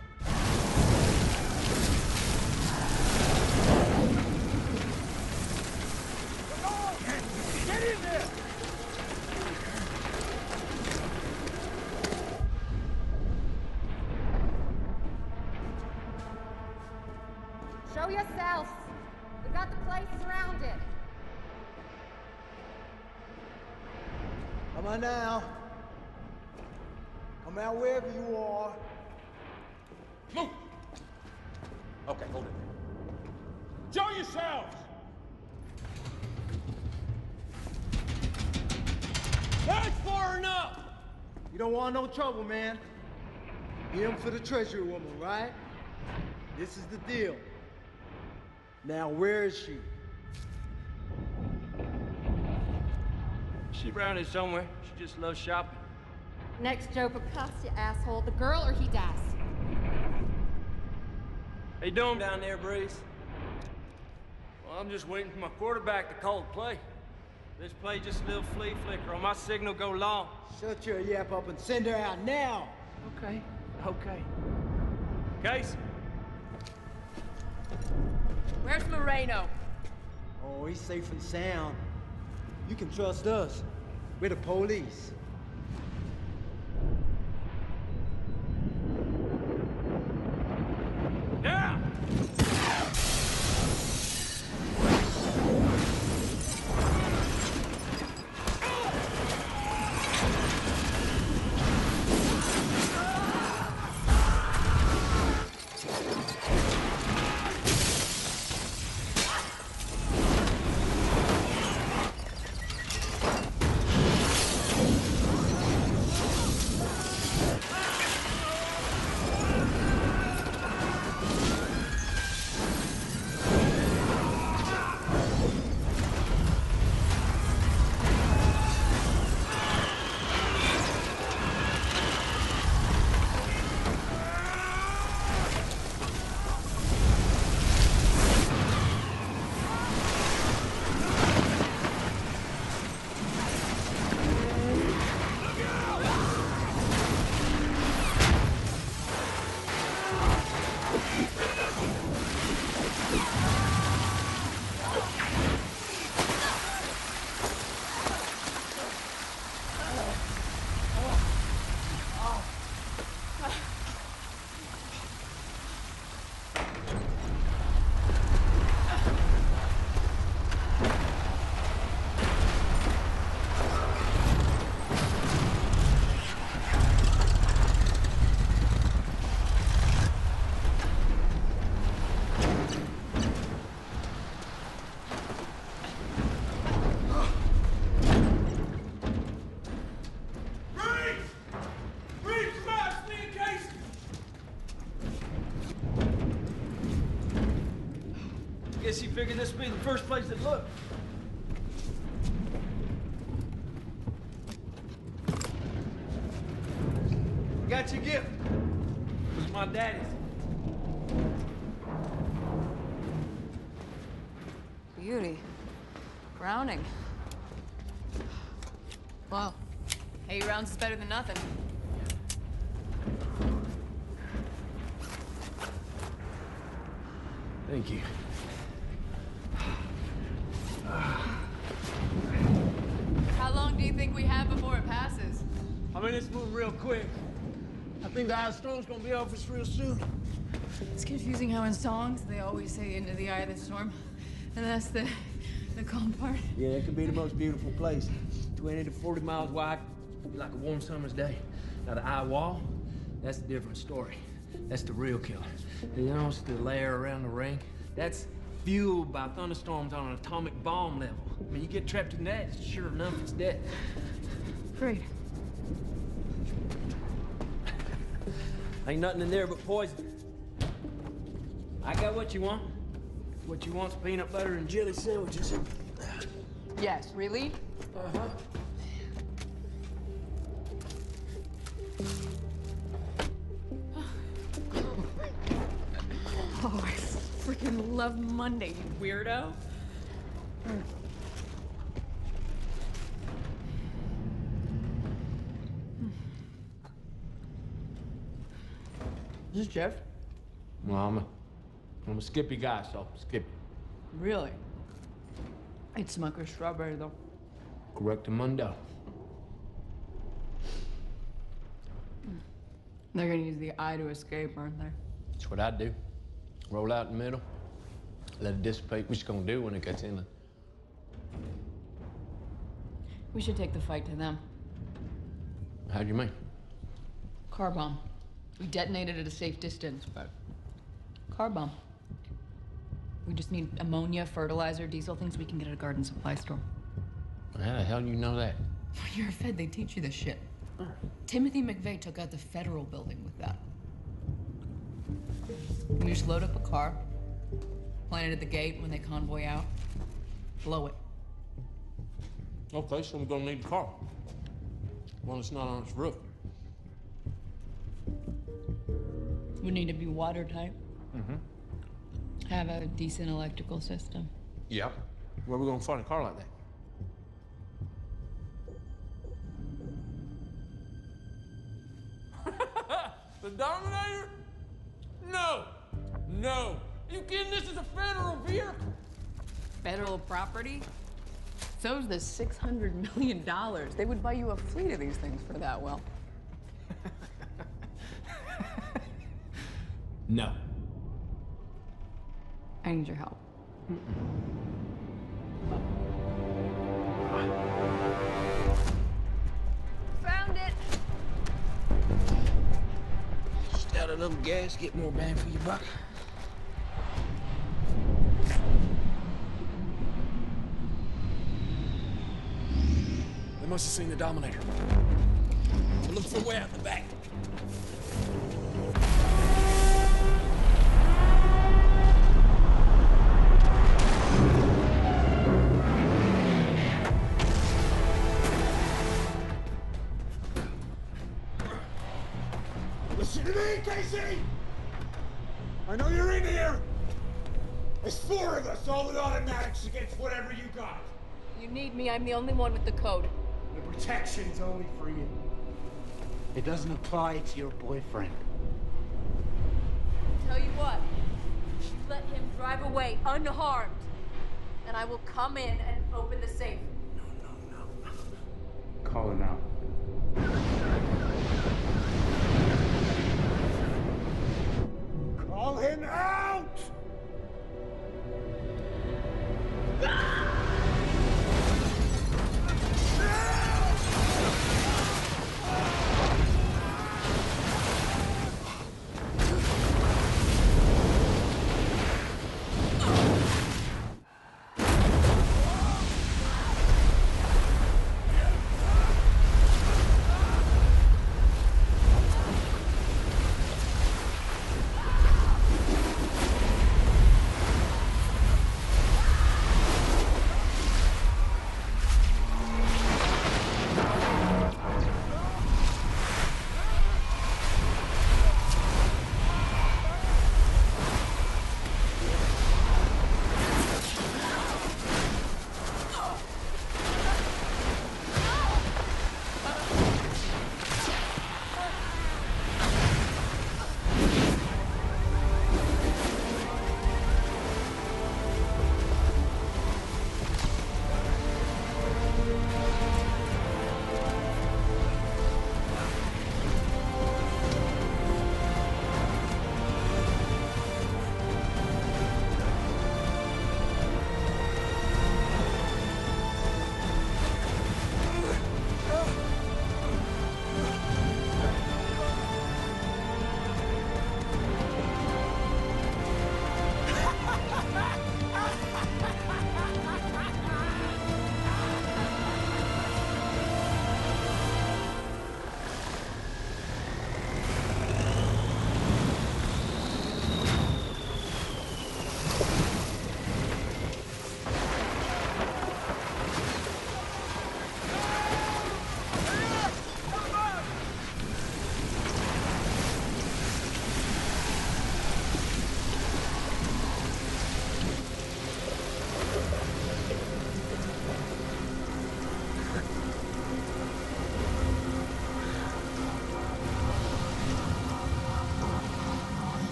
Trouble, man. You're for the treasury woman, right? This is the deal. Now, where is she? She around here somewhere. She just loves shopping. Next Joe Picasso, asshole. The girl or he dies. How you doing down there, Breeze? Well, I'm just waiting for my quarterback to call the play. This play just a little flea flicker on my signal go long. Shut your yap up and send her out now. Okay, okay. Case? Where's Moreno? Oh, he's safe and sound. You can trust us. We're the police. First place to look. Got your gift. It was my daddy's. Beauty. Browning. Well, eight rounds is better than nothing. Thank you. How long do you think we have before it passes? I mean, it's moving real quick. I think the ice storm's gonna be over us real soon. It's confusing how in songs they always say into the eye of the storm. And that's the the calm part. Yeah, it could be the most beautiful place. 20 to 40 miles wide, like a warm summer's day. Now, the eye wall, that's a different story. That's the real killer. You know, it's the layer around the ring. That's fueled by thunderstorms on an atomic bomb level. I mean, you get trapped in that, sure enough, it's death. Great. Ain't nothing in there but poison. I got what you want. What you want's peanut butter and jelly sandwiches. Yes, really? Uh-huh. Oh, I freaking love Monday, you weirdo. This is this Jeff. Well, I'm a, I'm a Skippy guy, so Skippy. Really? It's Smucker's strawberry, though. Correctamundo. They're gonna use the eye to escape, aren't they? That's what I do. Roll out in the middle, let it dissipate. What you gonna do when it gets in? We should take the fight to them. How do you mean? Car bomb. We detonated at a safe distance, but car bomb. We just need ammonia, fertilizer, diesel, things we can get at a garden supply store. How the hell do you know that? When You're a Fed, they teach you this shit. Timothy McVeigh took out the federal building with that. We just load up a car, plant it at the gate when they convoy out, blow it. Okay, so we're gonna need a car. One that's not on its roof. We need to be watertight, Mm-hmm. have a decent electrical system. Yep. Where we gonna find a car like that? the Dominator? No! No! You kidding? This is a federal vehicle! Federal property? So's the $600 million. They would buy you a fleet of these things for that well. No. I need your help. Found it. Just add a little gas, get more bang for your buck. They must have seen the Dominator. We'll look for a way out the back. Me. I'm the only one with the code. The protection's only for you. It doesn't apply to your boyfriend. Tell you what, you let him drive away unharmed, and I will come in and open the safe.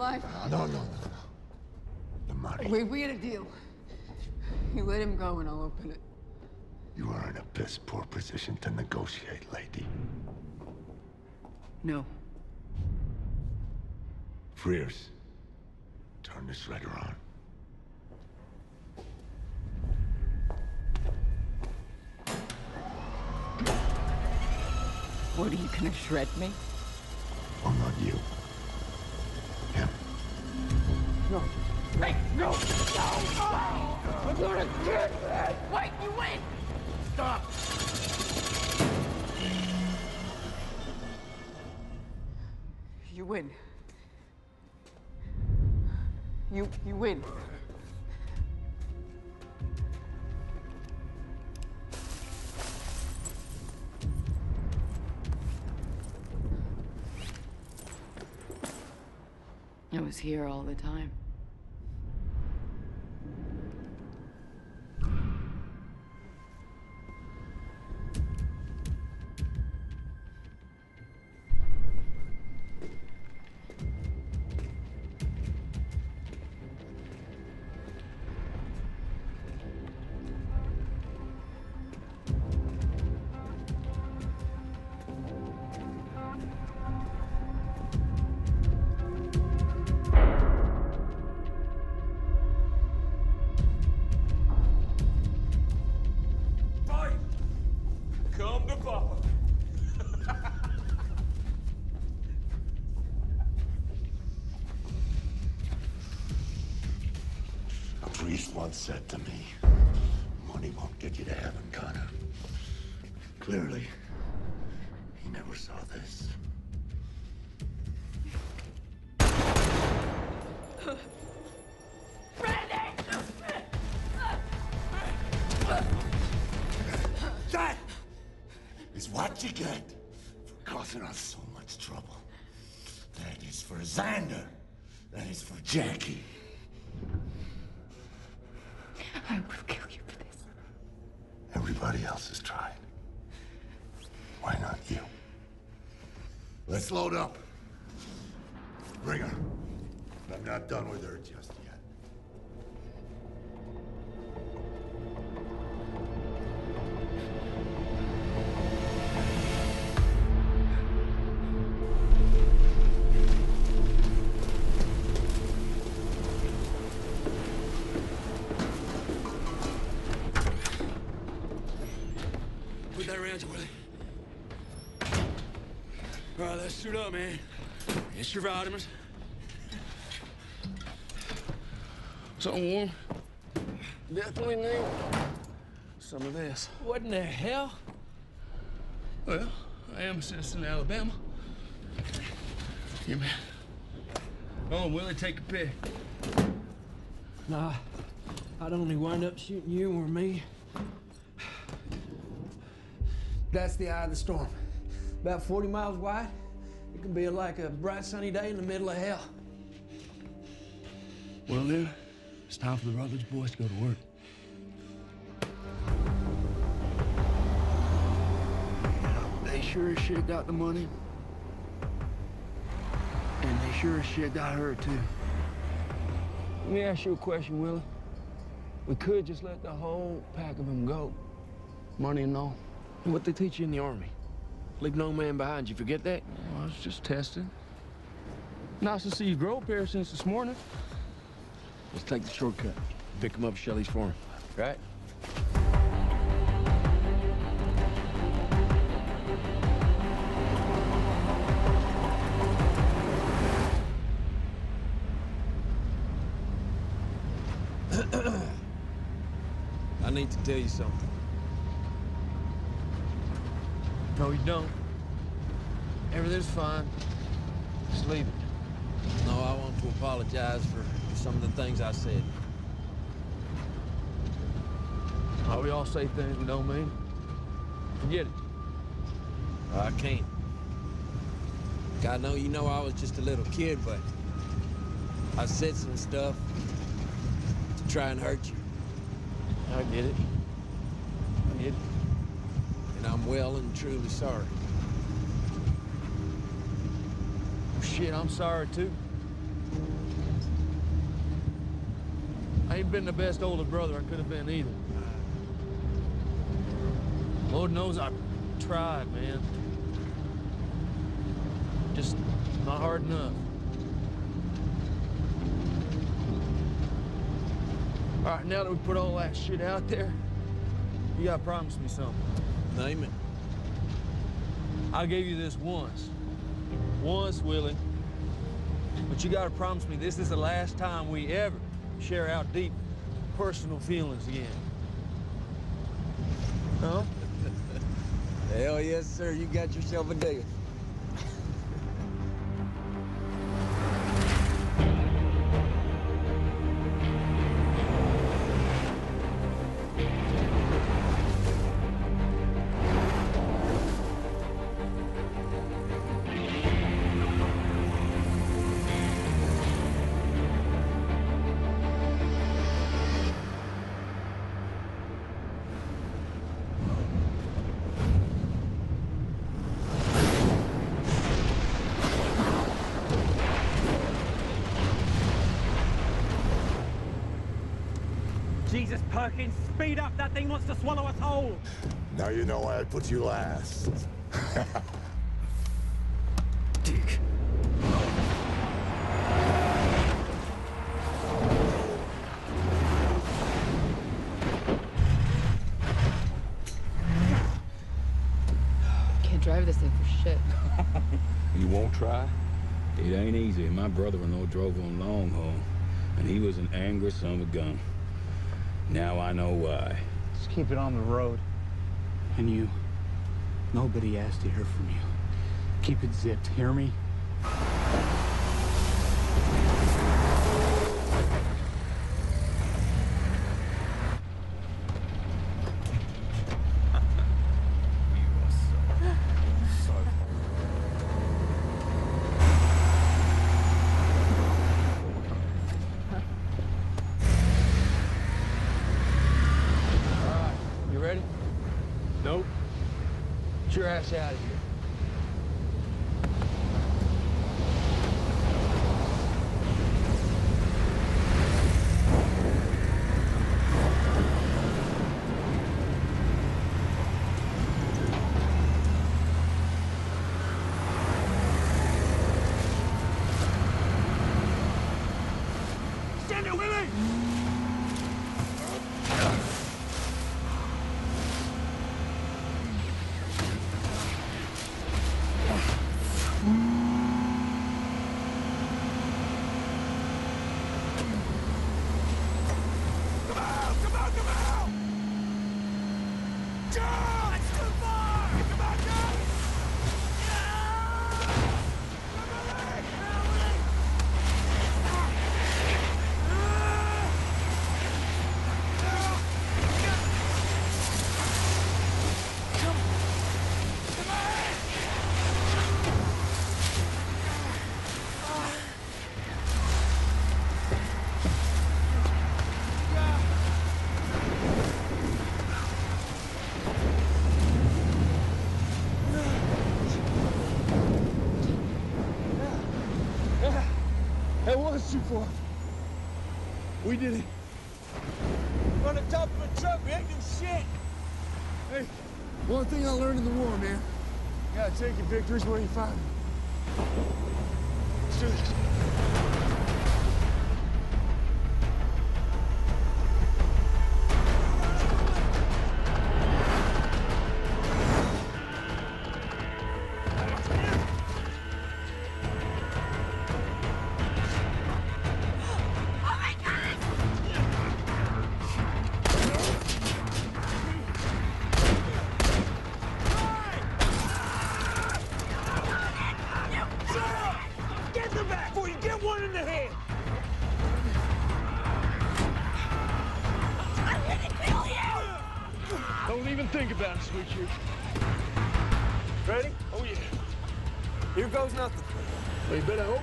You're alive. No, no, no, no. The money. We, we had a deal. You let him go and I'll open it. You are in a piss poor position to negotiate, lady. No. Frears, turn this shredder on. What are you gonna shred me? Oh, not you. Him. No. Hey, no! No! I'm gonna get it! Wait, you win! Stop! You win. You you win. I was here all the time. A priest once said to me, money won't get you to heaven, Connor. Clearly, he never saw this. Suit up, man. It's your vitamins. Something warm? Definitely need some of this. What in the hell? Well, I am a citizen of Alabama. Here, man. Oh, Willie, take a pick. Nah, I'd only wind up shooting you or me. That's the eye of the storm. About 40 miles wide. It can be like a bright sunny day in the middle of hell. Well, then, it's time for the Rutledge boys to go to work. They sure as shit got the money. And they sure as shit got her, too. Let me ask you a question, Willie. We could just let the whole pack of them go. Money and all. And what they teach you in the army. Leave no man behind. You forget that? I was just testing. Nice to see you grow up here since this morning. Let's take the shortcut. Pick him up at Shelley's farm. Right? I need to tell you something. No, you don't. Everything's fine. Just leave it. No, I want to apologize for some of the things I said. We all say things we don't mean? Forget it. I can't. God know you know I was just a little kid, but I said some stuff to try and hurt you. I get it. And I'm well and truly sorry. Oh, shit, I'm sorry too. I ain't been the best older brother I could have been either. Lord knows I tried, man. Just not hard enough. All right, now that we put all that shit out there, you gotta promise me something. Name it. I gave you this once. Once, Willie. But you gotta promise me this is the last time we ever share our deep personal feelings again. Huh? Hell yes, sir. You got yourself a deal. Put you last. Can't drive this thing for shit. You won't try? It ain't easy. My brother-in-law drove on long haul, and he was an angry son of a gun. Now I know why. Just keep it on the road. And you, nobody asked to hear from you. Keep it zipped, hear me? You ready? Nope. Get your ass out of here. Stand it, Willie! Come out! Come out! Come out! John! It's too far! Come on, John! That was too. We did it. On the top of a truck, we ain't do shit! Hey, one thing I learned in the war, man. You gotta take your victories where you find them. belle à haut.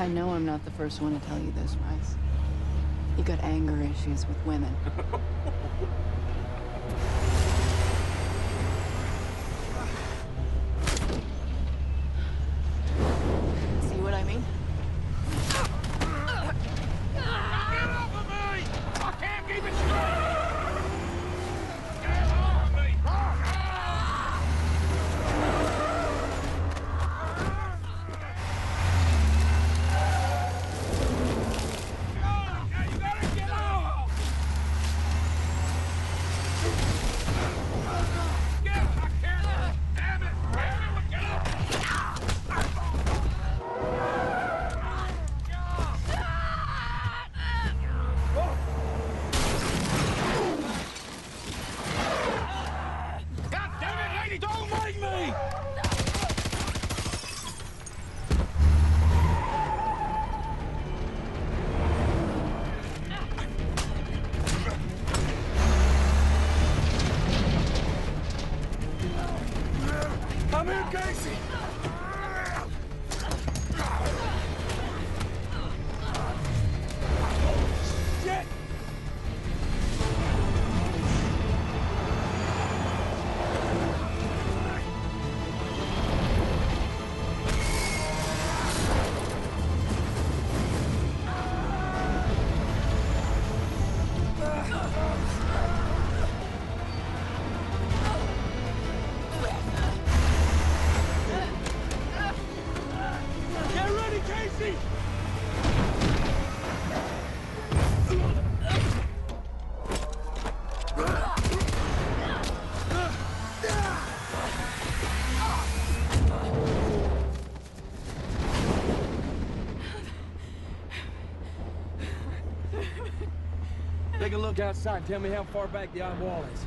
I know I'm not the first one to tell you this, Bryce. You got anger issues with women. look outside. Tell me how far back the eye wall is.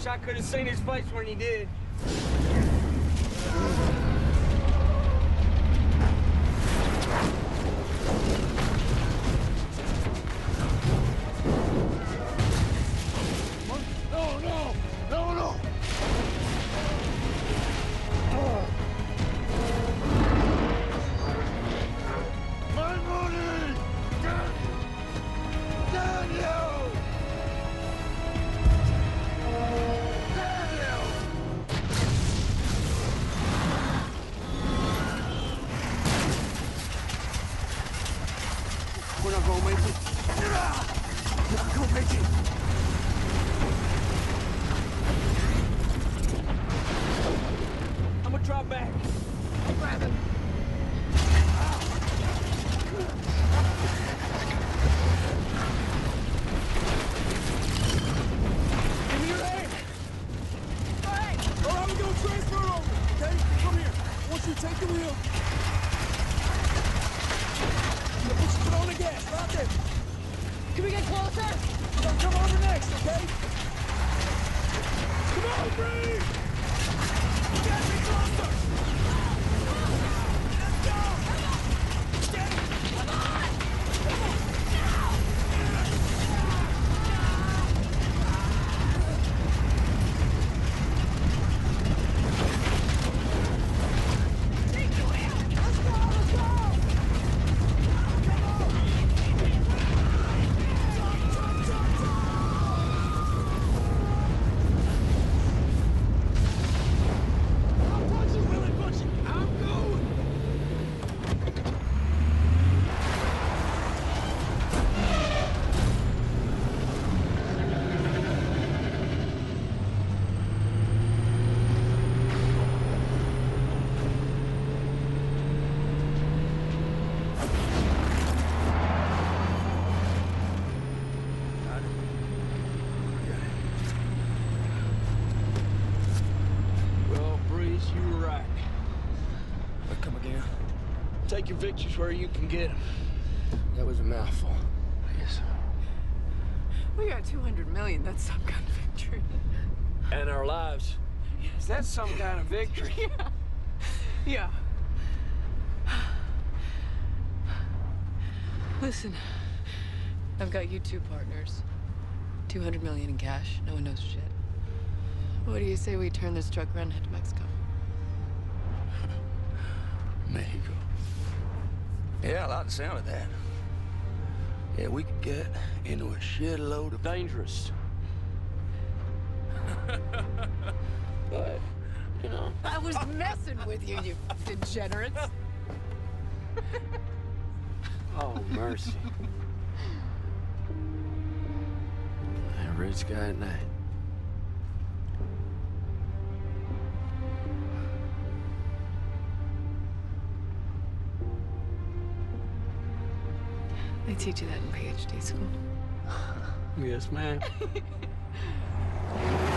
Wish I could have seen his face when he did. Victories where you can get them. That was a mouthful. Yes, sir. We got 200 million. That's some kind of victory. And our lives. Is that some kind of victory? yeah. Yeah. Listen, I've got you two partners. 200 million in cash. No one knows shit. What do you say we turn this truck around and head to? Mexico. Yeah, I like the sound of that. Yeah, we could get into a shitload of dangerous. but, you know. I was messing with you, you degenerates. Oh, mercy. That red sky at night. They teach you that in PhD school. Yes, ma'am.